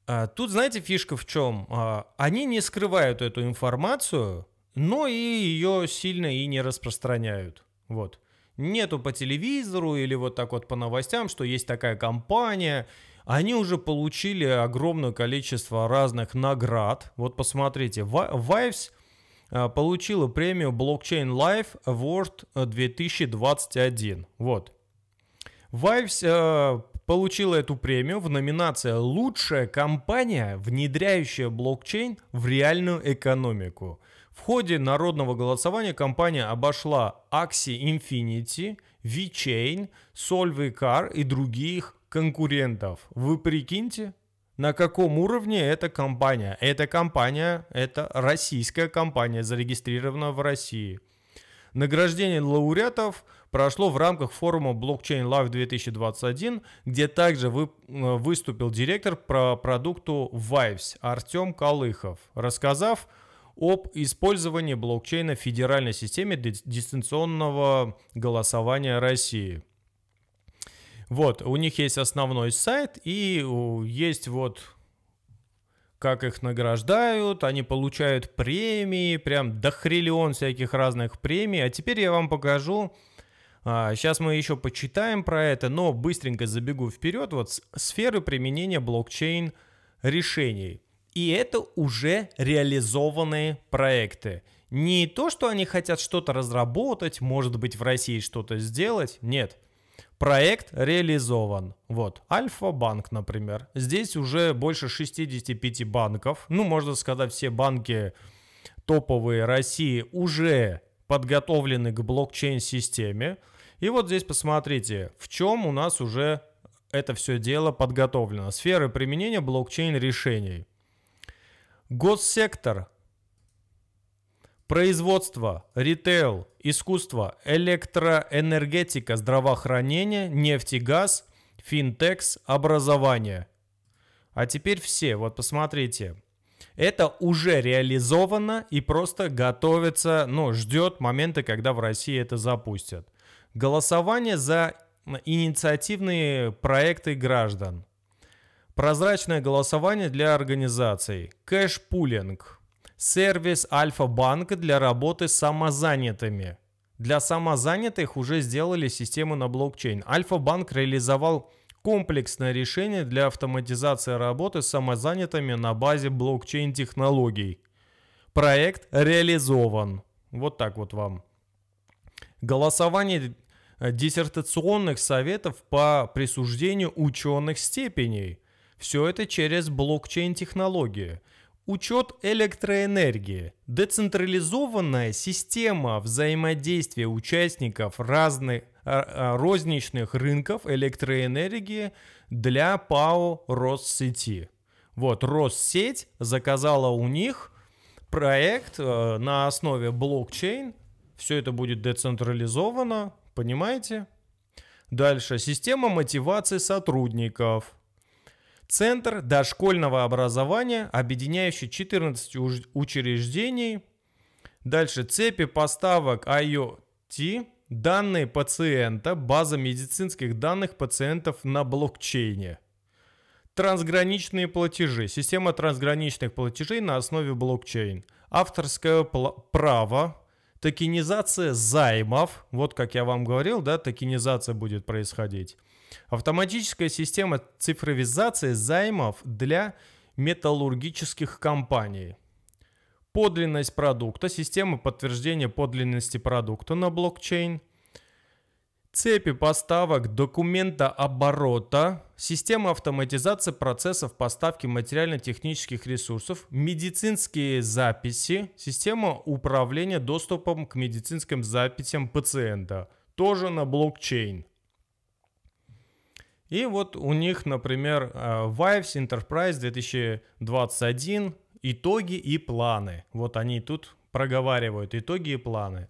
А, тут, знаете, фишка в чем? Они не скрывают эту информацию, но и ее сильно и не распространяют. Вот. Нету по телевизору или вот так вот по новостям, что есть такая компания. Они уже получили огромное количество разных наград. Вот посмотрите, Vives а, получила премию Blockchain Life Award 2021. Вот. Vives получила эту премию в номинации «Лучшая компания, внедряющая блокчейн в реальную экономику». В ходе народного голосования компания обошла Axie Infinity, VeChain, Solvicar и других конкурентов. Вы прикиньте, на каком уровне эта компания? Эта компания – это российская компания, зарегистрированная в России. Награждение лауреатов прошло в рамках форума Blockchain Live 2021, где также вы, э, выступил директор по продукту Vives Артем Калыхов, рассказав об использовании блокчейна в федеральной системе дистанционного голосования России. Вот, у них есть основной сайт и есть вот как их награждают, они получают премии, прям дохриллион всяких разных премий. А теперь я вам покажу, а, сейчас мы еще почитаем про это, но быстренько забегу вперед. Вот сферы применения блокчейн решений. И это уже реализованные проекты. Не то, что они хотят что-то разработать, может быть в России что-то сделать. Нет. Проект реализован. Вот, Альфа-банк, например. Здесь уже больше 65 банков. Ну, можно сказать, все банки топовые России уже подготовлены к блокчейн-системе. И вот здесь посмотрите, в чем у нас уже это все дело подготовлено. Сферы применения блокчейн-решений. Госсектор, производство, ритейл, искусство, электроэнергетика, здравоохранение, нефть и газ, финтекс, образование. А теперь все, вот посмотрите. Это уже реализовано и просто готовится, ну, ждет момента, когда в России это запустят. Голосование за инициативные проекты граждан. Прозрачное голосование для организаций. Кэш-пулинг. Сервис Альфа-банка для работы с самозанятыми. Для самозанятых уже сделали систему на блокчейн. Альфа-банк реализовал комплексное решение для автоматизации работы с самозанятыми на базе блокчейн-технологий. Проект реализован. Вот так вот вам. Голосование диссертационных советов по присуждению ученых степеней. Все это через блокчейн-технологии. Учет электроэнергии. Децентрализованная система взаимодействия участников разных а, а, розничных рынков электроэнергии для ПАО Россети. Вот, Россеть заказала у них проект э, на основе блокчейн. Все это будет децентрализовано, понимаете? Дальше. Система мотивации сотрудников. Центр дошкольного образования, объединяющий 14 учреждений. Дальше цепи поставок IoT данные пациента, база медицинских данных пациентов на блокчейне. Трансграничные платежи. Система трансграничных платежей на основе блокчейн. Авторское право. Токенизация займов. Вот как я вам говорил, да, токенизация будет происходить. Автоматическая система цифровизации займов для металлургических компаний. Подлинность продукта, система подтверждения подлинности продукта на блокчейн. Цепи поставок документа оборота, система автоматизации процессов поставки материально-технических ресурсов, медицинские записи, система управления доступом к медицинским записям пациента, тоже на блокчейн. И вот у них, например, э, Vives Enterprise 2021, итоги и планы. Вот они тут проговаривают итоги и планы.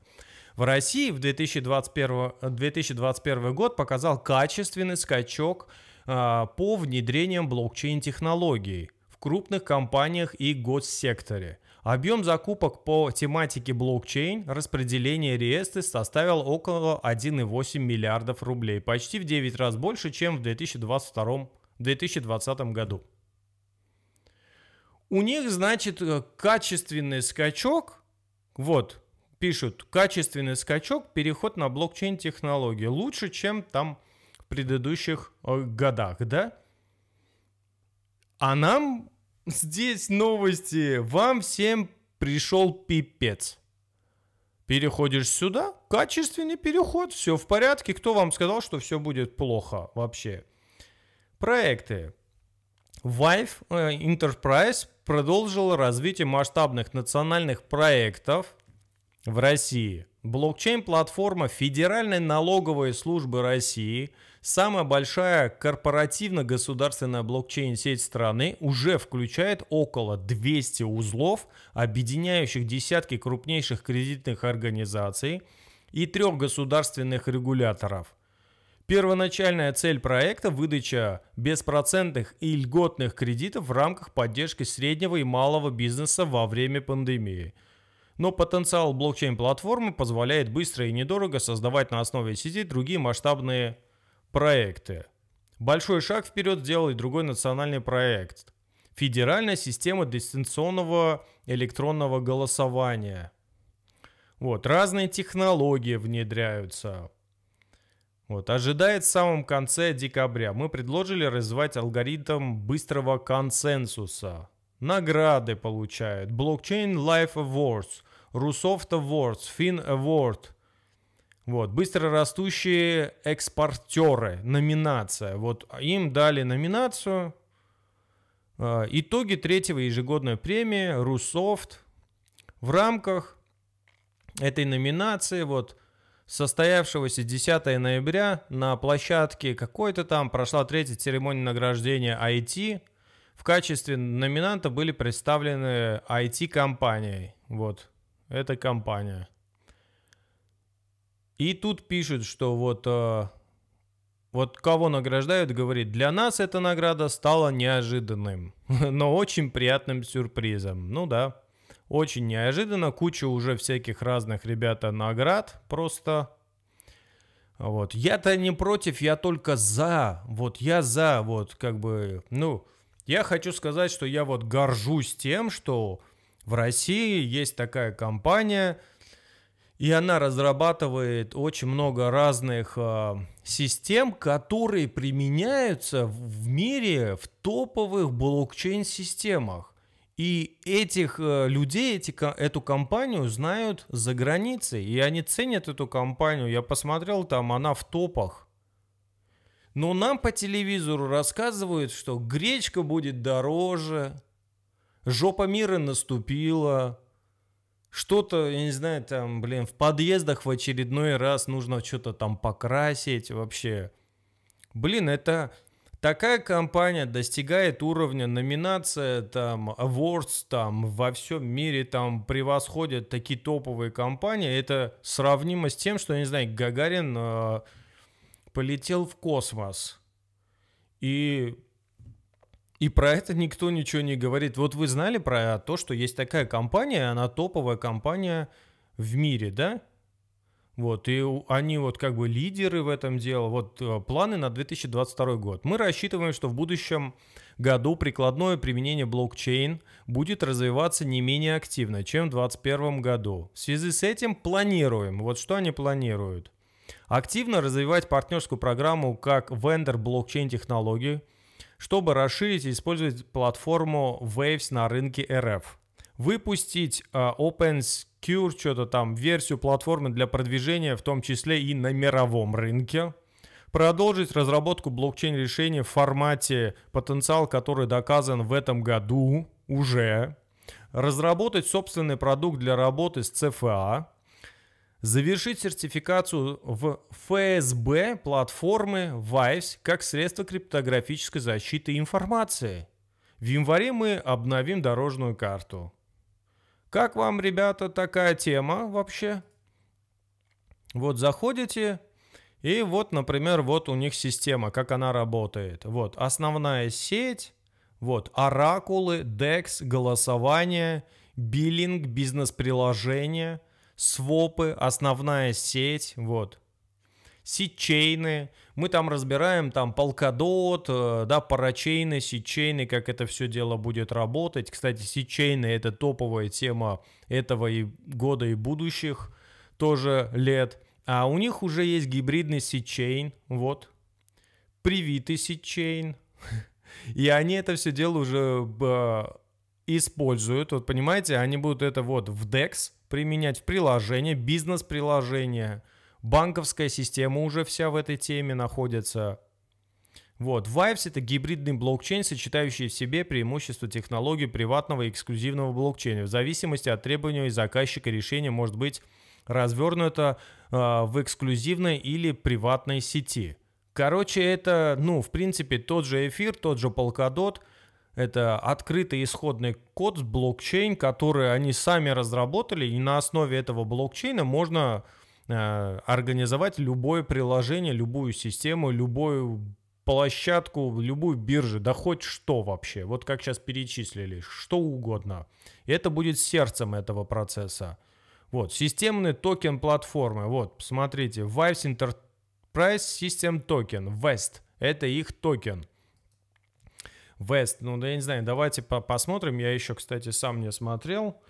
В России в 2021, 2021 год показал качественный скачок э, по внедрениям блокчейн-технологий в крупных компаниях и госсекторе. Объем закупок по тематике блокчейн, распределение реестры составил около 1,8 миллиардов рублей, почти в 9 раз больше, чем в 2022 2020 году. У них, значит, э, качественный скачок, вот, пишут, качественный скачок, переход на блокчейн-технологии лучше, чем там в предыдущих э, годах, да? А нам Здесь новости. Вам всем пришел пипец. Переходишь сюда, качественный переход, все в порядке. Кто вам сказал, что все будет плохо вообще? Проекты. Vive э, Enterprise продолжил развитие масштабных национальных проектов в России. Блокчейн-платформа Федеральной налоговой службы России, самая большая корпоративно-государственная блокчейн-сеть страны, уже включает около 200 узлов, объединяющих десятки крупнейших кредитных организаций и трех государственных регуляторов. Первоначальная цель проекта – выдача беспроцентных и льготных кредитов в рамках поддержки среднего и малого бизнеса во время пандемии – но потенциал блокчейн-платформы позволяет быстро и недорого создавать на основе сети другие масштабные проекты. Большой шаг вперед сделал и другой национальный проект. Федеральная система дистанционного электронного голосования. Вот, разные технологии внедряются. Вот, ожидает в самом конце декабря. Мы предложили развивать алгоритм быстрого консенсуса. Награды получают. Blockchain Life Awards, Rusoft Awards, Fin Award. Вот, быстро растущие экспортеры, номинация. Вот им дали номинацию. А, итоги третьего ежегодной премии Русофт в рамках этой номинации вот состоявшегося 10 ноября на площадке какой-то там прошла третья церемония награждения IT – в качестве номинанта были представлены IT-компанией. Вот, эта компания. И тут пишут, что вот, э, вот кого награждают, говорит, для нас эта награда стала неожиданным, но очень приятным сюрпризом. Ну да, очень неожиданно, куча уже всяких разных ребята наград, просто вот. Я-то не против, я только за. Вот я за, вот как бы, ну, я хочу сказать, что я вот горжусь тем, что в России есть такая компания, и она разрабатывает очень много разных э, систем, которые применяются в мире в топовых блокчейн-системах. И этих э, людей, эти, эту компанию знают за границей, и они ценят эту компанию. Я посмотрел, там она в топах. Но нам по телевизору рассказывают, что гречка будет дороже, жопа мира наступила, что-то, я не знаю, там, блин, в подъездах в очередной раз нужно что-то там покрасить вообще. Блин, это такая компания достигает уровня номинация, там, awards, там, во всем мире, там, превосходят такие топовые компании. Это сравнимо с тем, что, я не знаю, Гагарин э, полетел в космос. И, и про это никто ничего не говорит. Вот вы знали про то, что есть такая компания, она топовая компания в мире, да? Вот, и они вот как бы лидеры в этом деле. Вот э, планы на 2022 год. Мы рассчитываем, что в будущем году прикладное применение блокчейн будет развиваться не менее активно, чем в 2021 году. В связи с этим планируем. Вот что они планируют. Активно развивать партнерскую программу как вендор блокчейн-технологий, чтобы расширить и использовать платформу Waves на рынке РФ. Выпустить uh, OpenSecure, что-то там, версию платформы для продвижения, в том числе и на мировом рынке. Продолжить разработку блокчейн-решений в формате потенциал, который доказан в этом году уже. Разработать собственный продукт для работы с CFA завершить сертификацию в ФСБ платформы Vives как средство криптографической защиты информации. В январе мы обновим дорожную карту. Как вам, ребята, такая тема вообще? Вот заходите, и вот, например, вот у них система, как она работает. Вот основная сеть, вот оракулы, DEX, голосование, биллинг, бизнес-приложение – свопы, основная сеть, вот. Ситчейны, мы там разбираем там полкадот, э, да, парачейны, ситчейны, как это все дело будет работать. Кстати, ситчейны это топовая тема этого и года и будущих тоже лет. А у них уже есть гибридный ситчейн, вот, привитый ситчейн. И они это все дело уже э, используют. Вот понимаете, они будут это вот в DEX применять в приложение, бизнес-приложение. Банковская система уже вся в этой теме находится. Вот, Vibes это гибридный блокчейн, сочетающий в себе преимущества технологии приватного и эксклюзивного блокчейна. В зависимости от требований заказчика решение может быть развернуто э, в эксклюзивной или приватной сети. Короче, это, ну, в принципе, тот же эфир, тот же Polkadot – это открытый исходный код блокчейн, который они сами разработали, и на основе этого блокчейна можно э, организовать любое приложение, любую систему, любую площадку, любую биржу, да хоть что вообще. Вот как сейчас перечислили, что угодно. И это будет сердцем этого процесса. Вот, системный токен платформы. Вот, посмотрите, Waves Enterprise System Token, West. Это их токен. West, ну, да я не знаю, давайте по посмотрим. Я еще, кстати, сам не смотрел.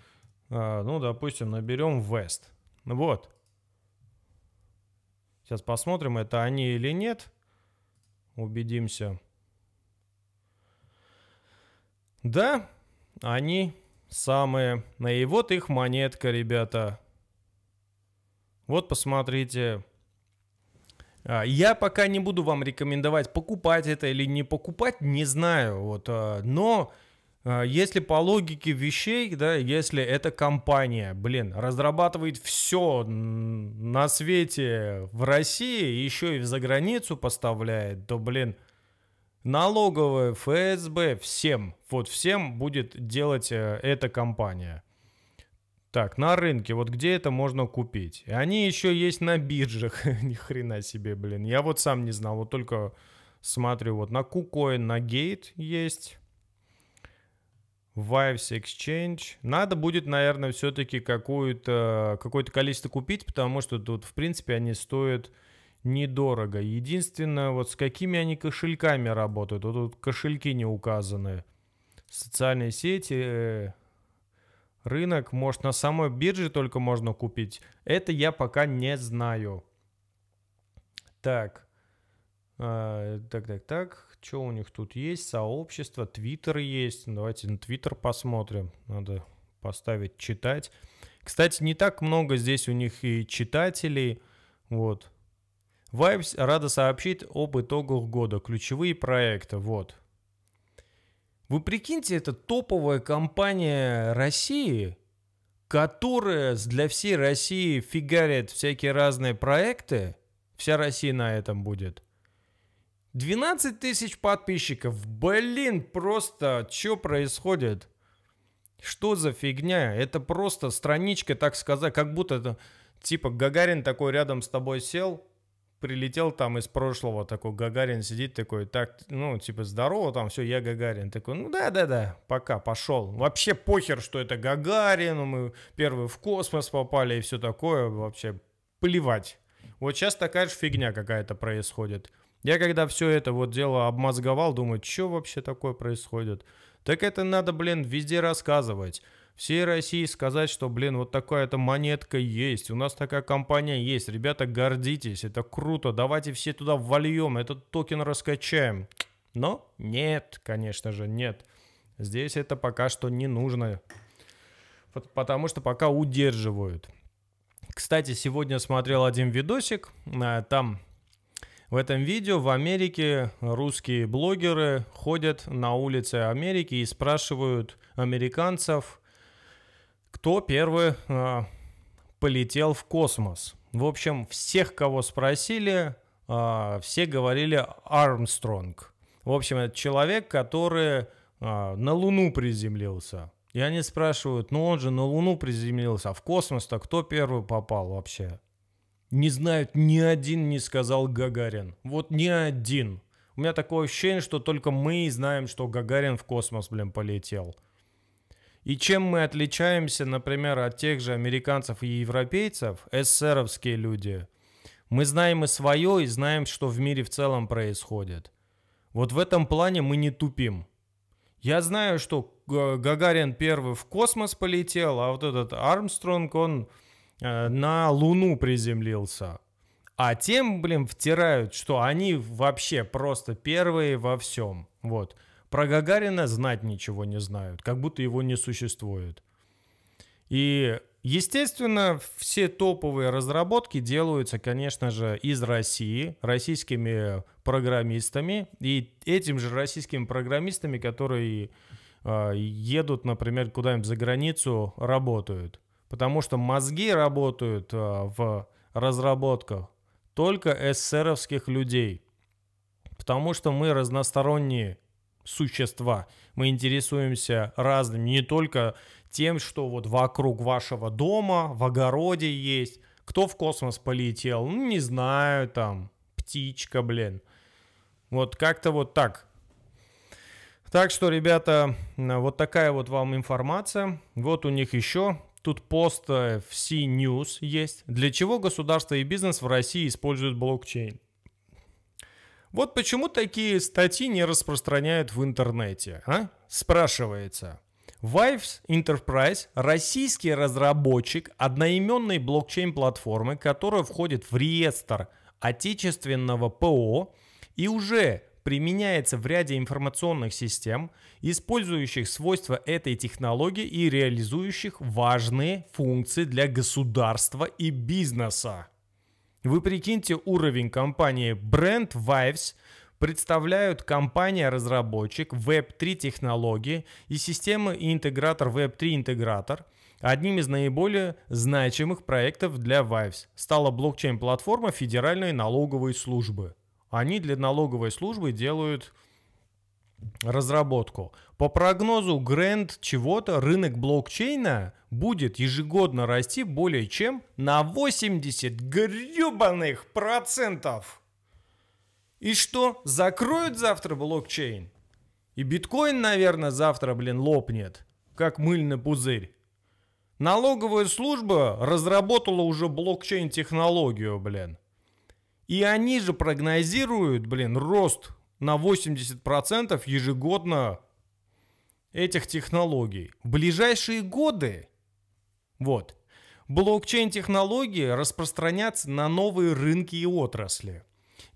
А, ну, допустим, наберем West. Вот. Сейчас посмотрим, это они или нет. Убедимся. Да, они самые. И вот их монетка, ребята. Вот посмотрите. А, я пока не буду вам рекомендовать покупать это или не покупать, не знаю. Вот, а, но а, если по логике вещей, да, если эта компания, блин, разрабатывает все на свете в России, еще и за границу поставляет, то, блин, налоговая, ФСБ, всем, вот всем будет делать э, эта компания. Так, на рынке, вот где это можно купить? И они еще есть на биржах. Ни хрена себе, блин. Я вот сам не знал, вот только смотрю, вот на KuCoin, на Gate есть. Vives Exchange. Надо будет, наверное, все-таки какое-то какое количество купить, потому что тут, в принципе, они стоят недорого. Единственное, вот с какими они кошельками работают. Вот тут кошельки не указаны. Социальные сети, э, рынок, может на самой бирже только можно купить. Это я пока не знаю. Так, а, так, так, так, что у них тут есть? Сообщество, твиттер есть. Давайте на твиттер посмотрим. Надо поставить читать. Кстати, не так много здесь у них и читателей. Вот. Vibes рада сообщить об итогах года. Ключевые проекты. Вот. Вы прикиньте, это топовая компания России, которая для всей России фигарит всякие разные проекты. Вся Россия на этом будет. 12 тысяч подписчиков. Блин, просто что происходит? Что за фигня? Это просто страничка, так сказать, как будто это, типа Гагарин такой рядом с тобой сел, прилетел там из прошлого, такой Гагарин сидит такой, так, ну, типа, здорово, там, все, я Гагарин. Такой, ну, да-да-да, пока, пошел. Вообще похер, что это Гагарин, мы первые в космос попали и все такое, вообще плевать. Вот сейчас такая же фигня какая-то происходит. Я когда все это вот дело обмозговал, думаю, что вообще такое происходит? Так это надо, блин, везде рассказывать. Всей России сказать, что, блин, вот такая-то монетка есть, у нас такая компания есть, ребята, гордитесь, это круто, давайте все туда вольем, этот токен раскачаем. Но нет, конечно же, нет. Здесь это пока что не нужно, потому что пока удерживают. Кстати, сегодня смотрел один видосик, а, там в этом видео в Америке русские блогеры ходят на улице Америки и спрашивают американцев, кто первый э, полетел в космос. В общем, всех, кого спросили, э, все говорили Армстронг. В общем, это человек, который э, на Луну приземлился. И они спрашивают, ну он же на Луну приземлился, а в космос-то кто первый попал вообще? Не знают, ни один не сказал Гагарин. Вот ни один. У меня такое ощущение, что только мы знаем, что Гагарин в космос, блин, полетел. И чем мы отличаемся, например, от тех же американцев и европейцев, эсеровские люди, мы знаем и свое, и знаем, что в мире в целом происходит. Вот в этом плане мы не тупим. Я знаю, что Гагарин первый в космос полетел, а вот этот Армстронг, он э, на Луну приземлился. А тем, блин, втирают, что они вообще просто первые во всем. Вот. Про Гагарина знать ничего не знают, как будто его не существует. И, естественно, все топовые разработки делаются, конечно же, из России, российскими программистами. И этим же российскими программистами, которые э, едут, например, куда-нибудь за границу, работают. Потому что мозги работают э, в разработках только эсеровских людей. Потому что мы разносторонние существа. Мы интересуемся разным, не только тем, что вот вокруг вашего дома, в огороде есть. Кто в космос полетел? Ну, не знаю, там, птичка, блин. Вот как-то вот так. Так что, ребята, вот такая вот вам информация. Вот у них еще Тут пост в C-News есть. Для чего государство и бизнес в России используют блокчейн? Вот почему такие статьи не распространяют в интернете, а? Спрашивается. Vives Enterprise – российский разработчик одноименной блокчейн-платформы, которая входит в реестр отечественного ПО и уже применяется в ряде информационных систем, использующих свойства этой технологии и реализующих важные функции для государства и бизнеса. Вы прикиньте уровень компании Brand Vives представляют компания-разработчик Web3 технологии и системы и интегратор Web3 интегратор. Одним из наиболее значимых проектов для Vives стала блокчейн-платформа Федеральной налоговой службы. Они для налоговой службы делают разработку. По прогнозу Грэнд чего-то рынок блокчейна будет ежегодно расти более чем на 80 гребаных процентов. И что, закроют завтра блокчейн? И биткоин, наверное, завтра, блин, лопнет, как мыльный пузырь. Налоговая служба разработала уже блокчейн-технологию, блин. И они же прогнозируют, блин, рост на 80% ежегодно этих технологий. В ближайшие годы, вот, блокчейн-технологии распространятся на новые рынки и отрасли.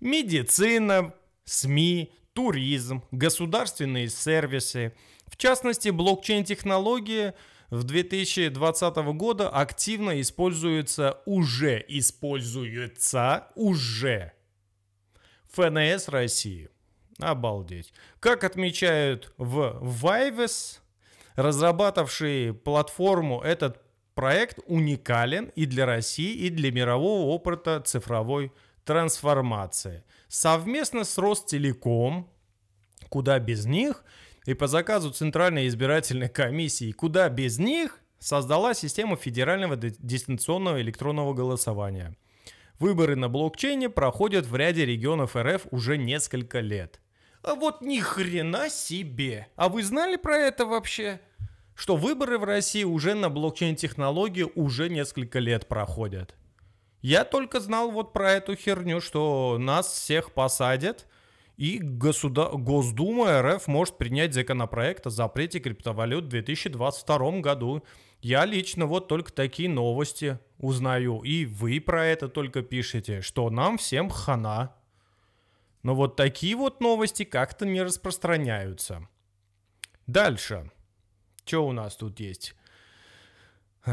Медицина, СМИ, туризм, государственные сервисы. В частности, блокчейн-технологии в 2020 года активно используется, уже используется, уже ФНС России – Обалдеть. Как отмечают в Vives, разрабатывавшие платформу, этот проект уникален и для России, и для мирового опыта цифровой трансформации. Совместно с Ростелеком, куда без них, и по заказу Центральной избирательной комиссии, куда без них, создала систему федерального дистанционного электронного голосования. Выборы на блокчейне проходят в ряде регионов РФ уже несколько лет. А вот ни хрена себе. А вы знали про это вообще? Что выборы в России уже на блокчейн-технологии уже несколько лет проходят. Я только знал вот про эту херню, что нас всех посадят, и государ... Госдума РФ может принять законопроект о запрете криптовалют в 2022 году. Я лично вот только такие новости узнаю. И вы про это только пишете, что нам всем хана. Но вот такие вот новости как-то не распространяются. Дальше. Что у нас тут есть?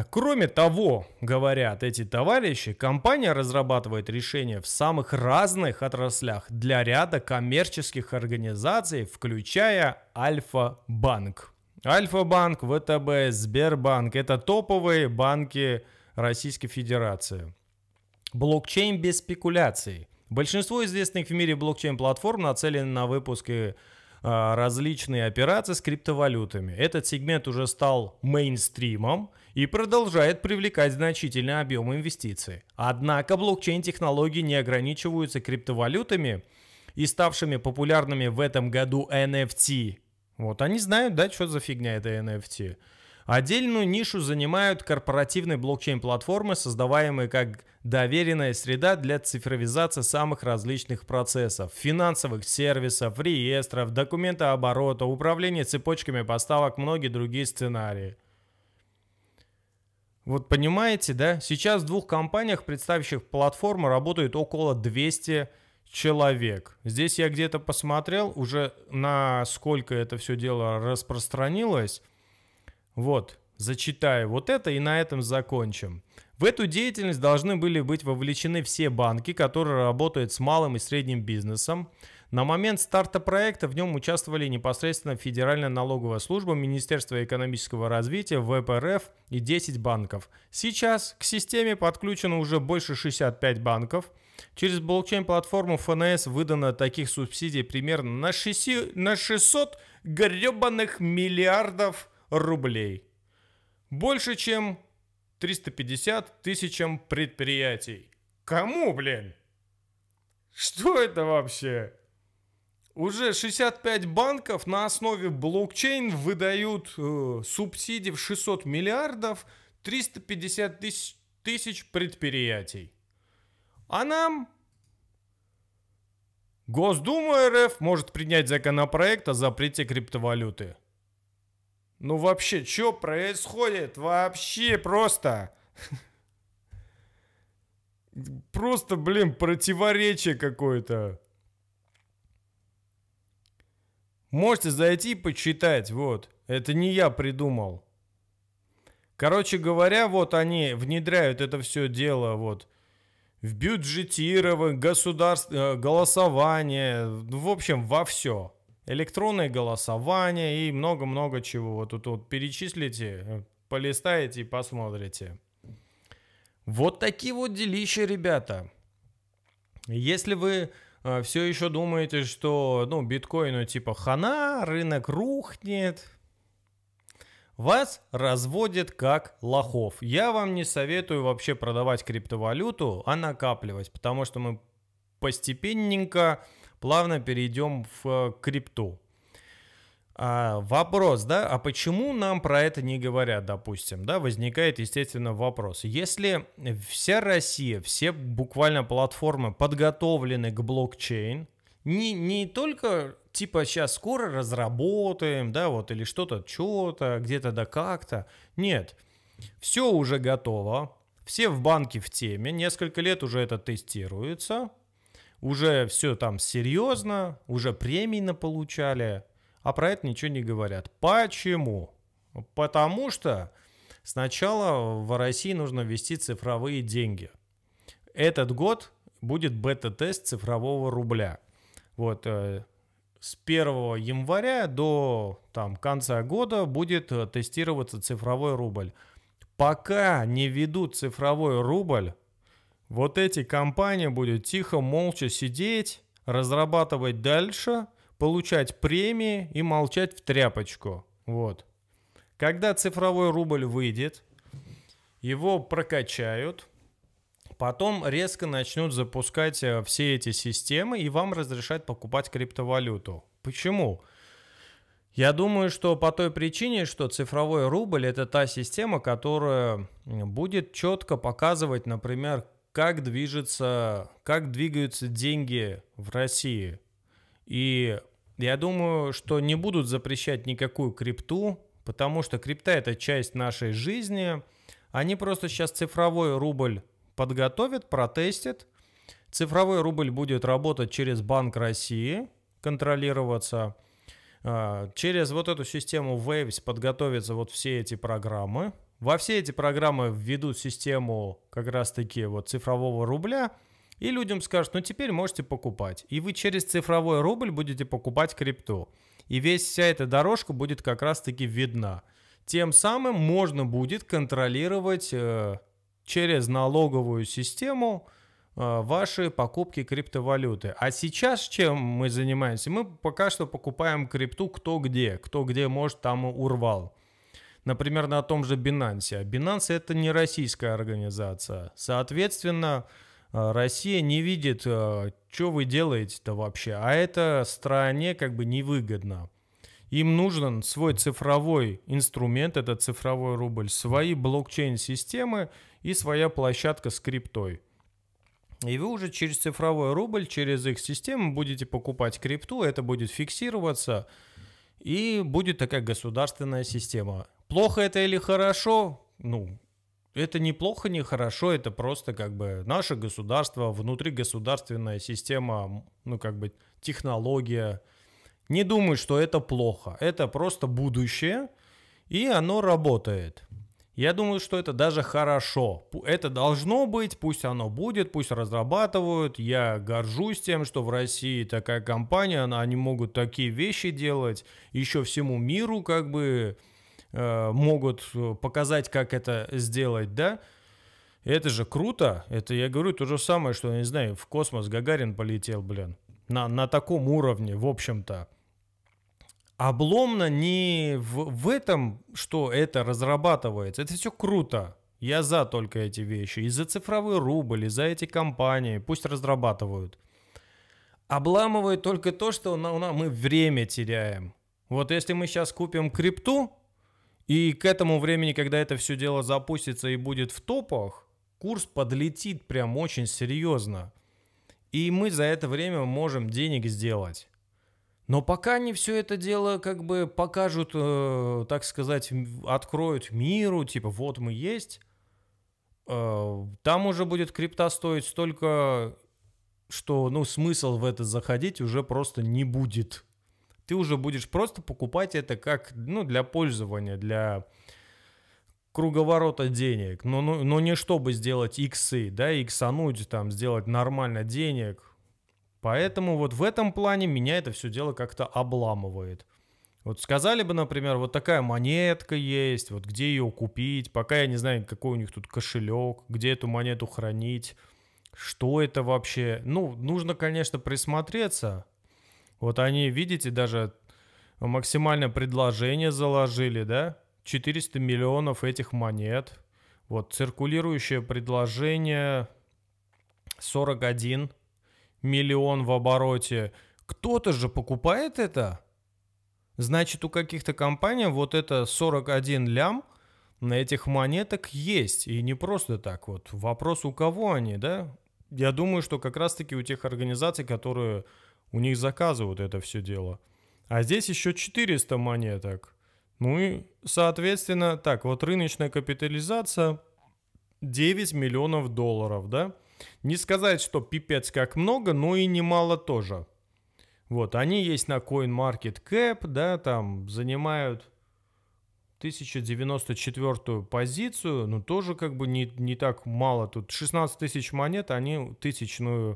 Кроме того, говорят эти товарищи, компания разрабатывает решения в самых разных отраслях для ряда коммерческих организаций, включая Альфа-банк. Альфа-банк, ВТБ, Сбербанк – это топовые банки Российской Федерации. Блокчейн без спекуляций. Большинство известных в мире блокчейн-платформ нацелены на выпуск и а, различные операции с криптовалютами. Этот сегмент уже стал мейнстримом и продолжает привлекать значительный объем инвестиций. Однако блокчейн-технологии не ограничиваются криптовалютами и ставшими популярными в этом году NFT. Вот они знают, да, что за фигня это NFT. Отдельную нишу занимают корпоративные блокчейн-платформы, создаваемые как доверенная среда для цифровизации самых различных процессов, финансовых сервисов, реестров, документооборота, управления цепочками поставок, многие другие сценарии. Вот понимаете, да? Сейчас в двух компаниях, представляющих платформу, работает около 200 человек. Здесь я где-то посмотрел уже на сколько это все дело распространилось. Вот, зачитаю вот это и на этом закончим. В эту деятельность должны были быть вовлечены все банки, которые работают с малым и средним бизнесом. На момент старта проекта в нем участвовали непосредственно Федеральная налоговая служба, Министерство экономического развития, ВПРФ и 10 банков. Сейчас к системе подключено уже больше 65 банков. Через блокчейн-платформу ФНС выдано таких субсидий примерно на 600, на 600 гребаных миллиардов рублей. Больше, чем 350 тысячам предприятий. Кому, блин? Что это вообще? Уже 65 банков на основе блокчейн выдают э, субсидии в 600 миллиардов 350 тысяч, тысяч предприятий. А нам Госдума РФ может принять законопроект о запрете криптовалюты. Ну вообще, что происходит? Вообще просто. Просто, блин, противоречие какое-то. Можете зайти и почитать, вот. Это не я придумал. Короче говоря, вот они внедряют это все дело, вот, в бюджетирование, государство, голосование, в общем, во все электронное голосование и много-много чего. Вот тут вот перечислите, э, полистаете и посмотрите. Вот такие вот делища, ребята. Если вы э, все еще думаете, что ну, биткоину типа хана, рынок рухнет, вас разводят как лохов. Я вам не советую вообще продавать криптовалюту, а накапливать, потому что мы постепенненько плавно перейдем в э, крипту. А, вопрос, да, а почему нам про это не говорят, допустим, да, возникает, естественно, вопрос. Если вся Россия, все буквально платформы подготовлены к блокчейн, не, не только типа сейчас скоро разработаем, да, вот, или что-то, что-то, где-то да как-то, нет, все уже готово, все в банке в теме, несколько лет уже это тестируется, уже все там серьезно, уже премии получали, а про это ничего не говорят. Почему? Потому что сначала в России нужно ввести цифровые деньги. Этот год будет бета-тест цифрового рубля. Вот э, с 1 января до там, конца года будет э, тестироваться цифровой рубль. Пока не ведут цифровой рубль, вот эти компании будут тихо, молча сидеть, разрабатывать дальше, получать премии и молчать в тряпочку. Вот. Когда цифровой рубль выйдет, его прокачают, потом резко начнут запускать э, все эти системы и вам разрешать покупать криптовалюту. Почему? Я думаю, что по той причине, что цифровой рубль это та система, которая будет четко показывать, например, как движется, как двигаются деньги в России. И я думаю, что не будут запрещать никакую крипту, потому что крипта это часть нашей жизни. Они просто сейчас цифровой рубль подготовят, протестят. Цифровой рубль будет работать через Банк России, контролироваться. А, через вот эту систему Waves подготовятся вот все эти программы. Во все эти программы введут систему как раз-таки вот цифрового рубля, и людям скажут, ну теперь можете покупать. И вы через цифровой рубль будете покупать крипту. И весь вся эта дорожка будет как раз-таки видна. Тем самым можно будет контролировать э, через налоговую систему э, ваши покупки криптовалюты. А сейчас чем мы занимаемся? Мы пока что покупаем крипту кто где, кто где может там урвал. Например, на том же Binance. Binance это не российская организация. Соответственно, э, Россия не видит, э, что вы делаете-то вообще. А это стране как бы невыгодно. Им нужен свой цифровой инструмент, это цифровой рубль, свои блокчейн-системы и своя площадка с криптой. И вы уже через цифровой рубль, через их систему будете покупать крипту, это будет фиксироваться, и будет такая государственная система. Плохо это или хорошо? Ну, это не плохо, не хорошо, это просто как бы наше государство, внутригосударственная система, ну как бы технология. Не думаю, что это плохо, это просто будущее, и оно работает. Я думаю, что это даже хорошо. Это должно быть, пусть оно будет, пусть разрабатывают. Я горжусь тем, что в России такая компания, они могут такие вещи делать, еще всему миру как бы могут э, показать, как это сделать, да, это же круто. Это, я говорю, то же самое, что, не знаю, в космос Гагарин полетел, блин. На, на таком уровне, в общем-то. Обломно не в, в этом, что это разрабатывается. Это все круто. Я за только эти вещи. И за цифровой рубль, и за эти компании. Пусть разрабатывают. Обламывает только то, что на, на, мы время теряем. Вот если мы сейчас купим крипту, и к этому времени, когда это все дело запустится и будет в топах, курс подлетит прям очень серьезно. И мы за это время можем денег сделать. Но пока они все это дело как бы покажут, э, так сказать, откроют миру, типа вот мы есть, э, там уже будет крипта стоить столько, что ну смысл в это заходить уже просто не будет ты уже будешь просто покупать это как, ну, для пользования, для круговорота денег, но, но, но не чтобы сделать иксы, да, иксануть, там, сделать нормально денег. Поэтому вот в этом плане меня это все дело как-то обламывает. Вот сказали бы, например, вот такая монетка есть, вот где ее купить, пока я не знаю, какой у них тут кошелек, где эту монету хранить, что это вообще. Ну, нужно, конечно, присмотреться, вот они, видите, даже максимальное предложение заложили, да? 400 миллионов этих монет. Вот циркулирующее предложение 41 миллион в обороте. Кто-то же покупает это? Значит, у каких-то компаний вот это 41 лям на этих монеток есть. И не просто так вот. Вопрос, у кого они, да? Я думаю, что как раз-таки у тех организаций, которые у них заказывают это все дело. А здесь еще 400 монеток. Ну и, соответственно, так, вот рыночная капитализация 9 миллионов долларов, да? Не сказать, что пипец как много, но и немало тоже. Вот, они есть на CoinMarketCap, да, там занимают 1094 позицию, но тоже как бы не, не так мало. Тут 16 тысяч монет, они тысячную Э,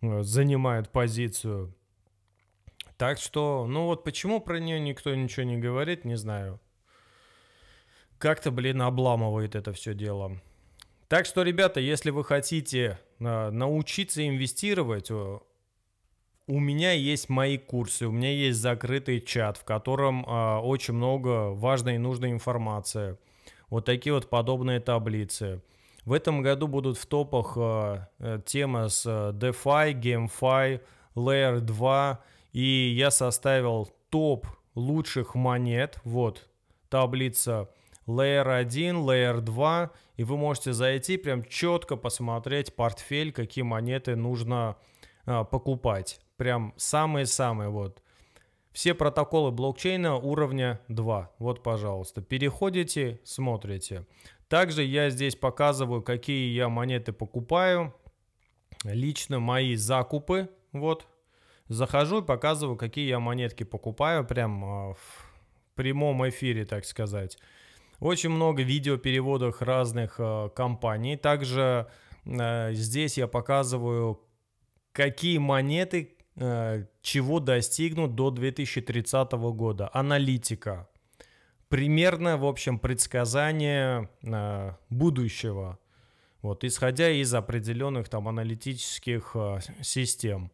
занимает позицию. Так что, ну вот почему про нее никто ничего не говорит, не знаю. Как-то, блин, обламывает это все дело. Так что, ребята, если вы хотите э, научиться инвестировать, э, у меня есть мои курсы, у меня есть закрытый чат, в котором э, очень много важной и нужной информации. Вот такие вот подобные таблицы. В этом году будут в топах э, э темы с э, DeFi, GameFi, Layer 2. И я составил топ лучших монет. Вот таблица Layer 1, Layer 2, и вы можете зайти прям четко посмотреть портфель, какие монеты нужно а, покупать. Прям самые-самые вот. Все протоколы блокчейна уровня 2. Вот, пожалуйста. Переходите, смотрите. Также я здесь показываю, какие я монеты покупаю. Лично мои закупы. Вот. Захожу и показываю, какие я монетки покупаю. Прям а, в прямом эфире, так сказать. Очень много видеопереводов разных э, компаний. Также э, здесь я показываю, какие монеты чего достигнут до 2030 года. Аналитика. Примерно, в общем, предсказание э, будущего. Вот, исходя из определенных там аналитических э, систем.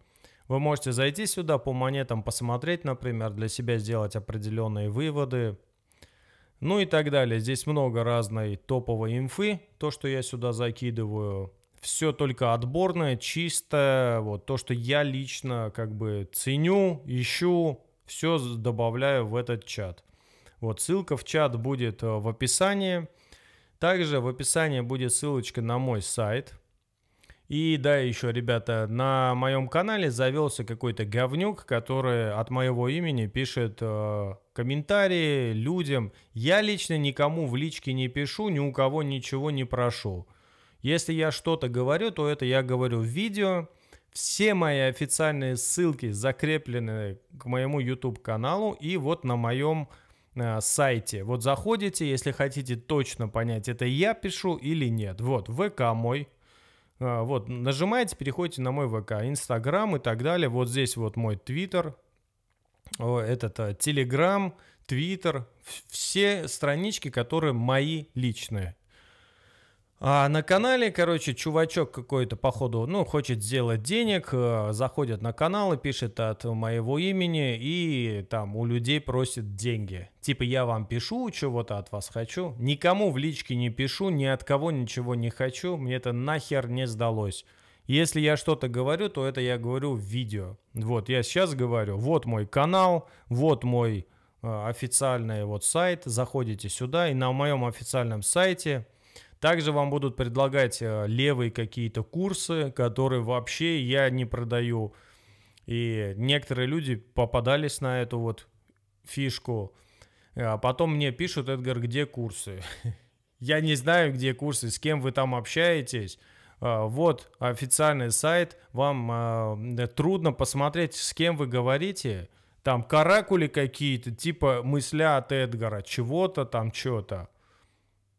Вы можете зайти сюда по монетам, посмотреть, например, для себя сделать определенные выводы. Ну и так далее. Здесь много разной топовой инфы, то, что я сюда закидываю. Все только отборное, чистое. Вот то, что я лично как бы ценю, ищу, все добавляю в этот чат. Вот ссылка в чат будет э, в описании. Также в описании будет ссылочка на мой сайт. И да, еще, ребята, на моем канале завелся какой-то говнюк, который от моего имени пишет э, комментарии людям. Я лично никому в личке не пишу, ни у кого ничего не прошу. Если я что-то говорю, то это я говорю в видео. Все мои официальные ссылки закреплены к моему YouTube каналу и вот на моем э, сайте. Вот заходите, если хотите точно понять, это я пишу или нет. Вот, ВК мой, а, вот, нажимаете, переходите на мой ВК, Инстаграм и так далее. Вот здесь вот мой Твиттер, этот Телеграм, Твиттер, все странички, которые мои личные. А на канале, короче, чувачок какой-то, походу, ну, хочет сделать денег, э, заходит на канал и пишет от моего имени, и там у людей просит деньги. Типа, я вам пишу, чего-то от вас хочу. Никому в личке не пишу, ни от кого ничего не хочу, мне это нахер не сдалось. Если я что-то говорю, то это я говорю в видео. Вот, я сейчас говорю, вот мой канал, вот мой э, официальный вот сайт, заходите сюда, и на моем официальном сайте также вам будут предлагать э, левые какие-то курсы, которые вообще я не продаю. И некоторые люди попадались на эту вот фишку. А потом мне пишут, Эдгар, где курсы? Я не знаю, где курсы, с кем вы там общаетесь. А, вот официальный сайт, вам а, трудно посмотреть, с кем вы говорите. Там каракули какие-то, типа мысля от Эдгара, чего-то там, что-то.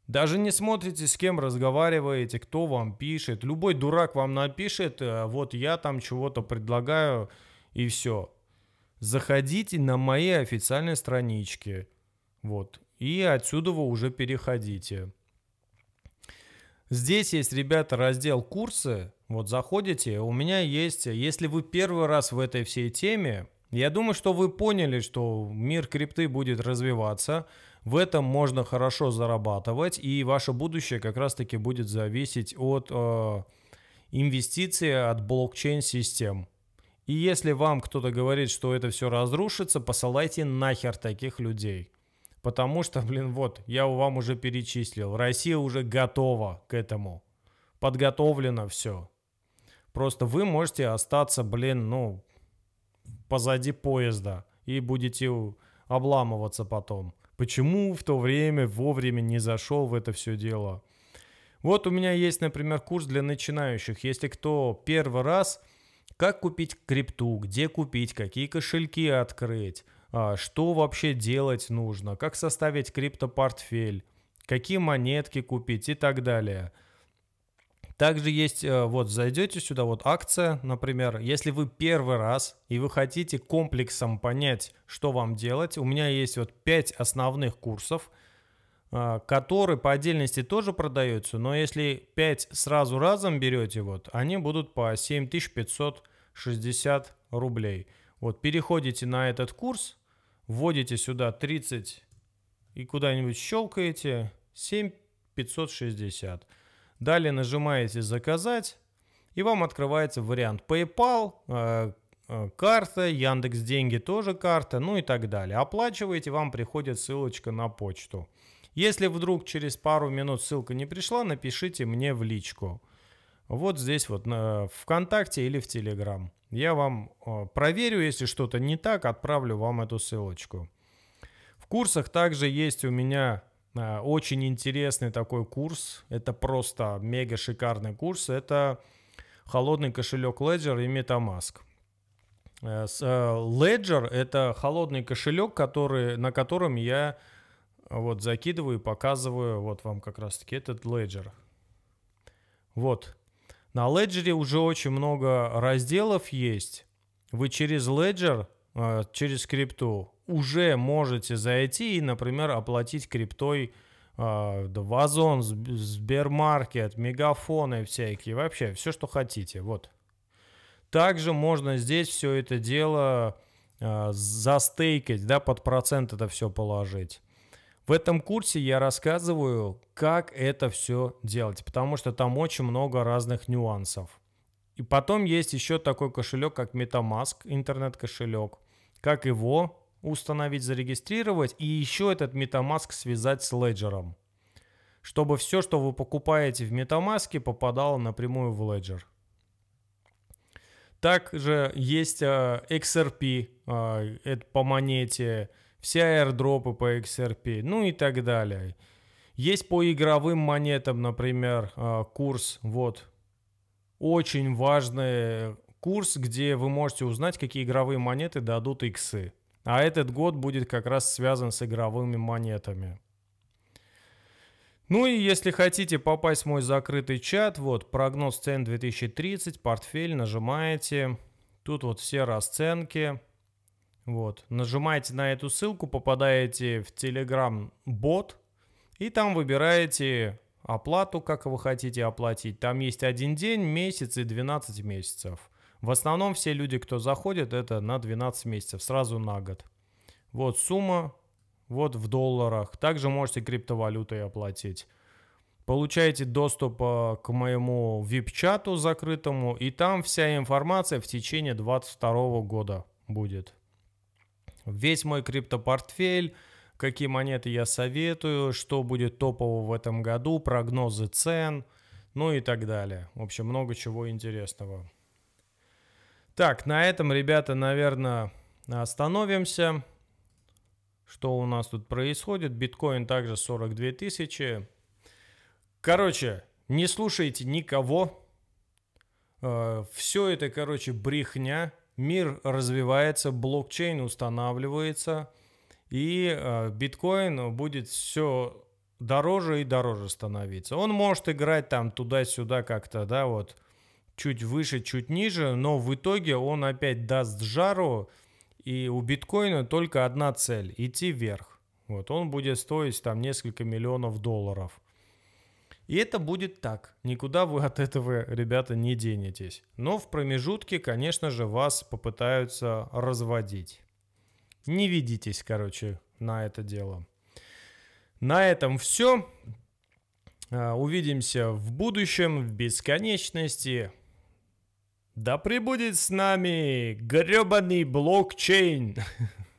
Даже не смотрите, с кем разговариваете, кто вам пишет. Любой дурак вам напишет, э, вот я там чего-то предлагаю, и все. Заходите на мои официальные странички. Вот. И отсюда вы уже переходите. Здесь есть, ребята, раздел курсы. Вот заходите, у меня есть, если вы первый раз в этой всей теме, я думаю, что вы поняли, что мир крипты будет развиваться. В этом можно хорошо зарабатывать, и ваше будущее как раз-таки будет зависеть от э, инвестиций, от блокчейн-систем. И если вам кто-то говорит, что это все разрушится, посылайте нахер таких людей. Потому что, блин, вот, я вам уже перечислил, Россия уже готова к этому. Подготовлено все. Просто вы можете остаться, блин, ну, позади поезда и будете обламываться потом. Почему в то время вовремя не зашел в это все дело? Вот у меня есть, например, курс для начинающих. Если кто первый раз, как купить крипту, где купить, какие кошельки открыть, а, что вообще делать нужно, как составить криптопортфель, какие монетки купить и так далее – также есть, э, вот зайдете сюда, вот акция, например, если вы первый раз и вы хотите комплексом понять, что вам делать, у меня есть вот 5 основных курсов, э, которые по отдельности тоже продаются, но если 5 сразу разом берете, вот, они будут по 7560 рублей. Вот переходите на этот курс, вводите сюда 30 и куда-нибудь щелкаете 7560. Далее нажимаете «Заказать», и вам открывается вариант PayPal, э, э, карта, Яндекс Деньги тоже карта, ну и так далее. Оплачиваете, вам приходит ссылочка на почту. Если вдруг через пару минут ссылка не пришла, напишите мне в личку. Вот здесь вот на ВКонтакте или в Телеграм. Я вам э, проверю, если что-то не так, отправлю вам эту ссылочку. В курсах также есть у меня очень интересный такой курс. Это просто мега шикарный курс. Это холодный кошелек Ledger и MetaMask. Э, Ledger — это холодный кошелек, который, на котором я вот закидываю и показываю, вот вам как раз-таки этот Ledger. Вот. На Ledger уже очень много разделов есть. Вы через Ledger, э, через крипту уже можете зайти и, например, оплатить криптой э, Вазон, Сбермаркет, Мегафоны всякие, вообще все, что хотите. Вот. Также можно здесь все это дело э, застейкать, да, под процент это все положить. В этом курсе я рассказываю, как это все делать, потому что там очень много разных нюансов. И потом есть еще такой кошелек, как MetaMask, интернет-кошелек. Как его установить, зарегистрировать, и еще этот MetaMask связать с Ledger. Чтобы все, что вы покупаете в MetaMask, попадало напрямую в Ledger. Также есть э, XRP, э, это по монете, все аирдропы по XRP, ну и так далее. Есть по игровым монетам, например, э, курс, вот, очень важный курс, где вы можете узнать, какие игровые монеты дадут иксы. А этот год будет как раз связан с игровыми монетами. Ну и если хотите попасть в мой закрытый чат, вот прогноз цен 2030, портфель, нажимаете. Тут вот все расценки. Вот, нажимаете на эту ссылку, попадаете в Telegram бот, и там выбираете оплату, как вы хотите оплатить. Там есть один день, месяц и 12 месяцев. В основном все люди, кто заходит, это на 12 месяцев, сразу на год. Вот сумма, вот в долларах. Также можете криптовалютой оплатить. Получаете доступ э, к моему VIP-чату закрытому, и там вся информация в течение 2022 года будет. Весь мой криптопортфель, какие монеты я советую, что будет топово в этом году, прогнозы цен, ну и так далее. В общем, много чего интересного. Так, на этом, ребята, наверное, остановимся. Что у нас тут происходит? Биткоин также 42 тысячи. Короче, не слушайте никого. Э, Все это, короче, брехня мир развивается, блокчейн устанавливается, и э, биткоин будет все дороже и дороже становиться. Он может играть там туда-сюда как-то, да, вот чуть выше, чуть ниже, но в итоге он опять даст жару, и у биткоина только одна цель – идти вверх. Вот, он будет стоить там несколько миллионов долларов. И это будет так. Никуда вы от этого, ребята, не денетесь. Но в промежутке, конечно же, вас попытаются разводить. Не ведитесь, короче, на это дело. На этом все. А, увидимся в будущем, в бесконечности. Да пребудет с нами гребаный блокчейн.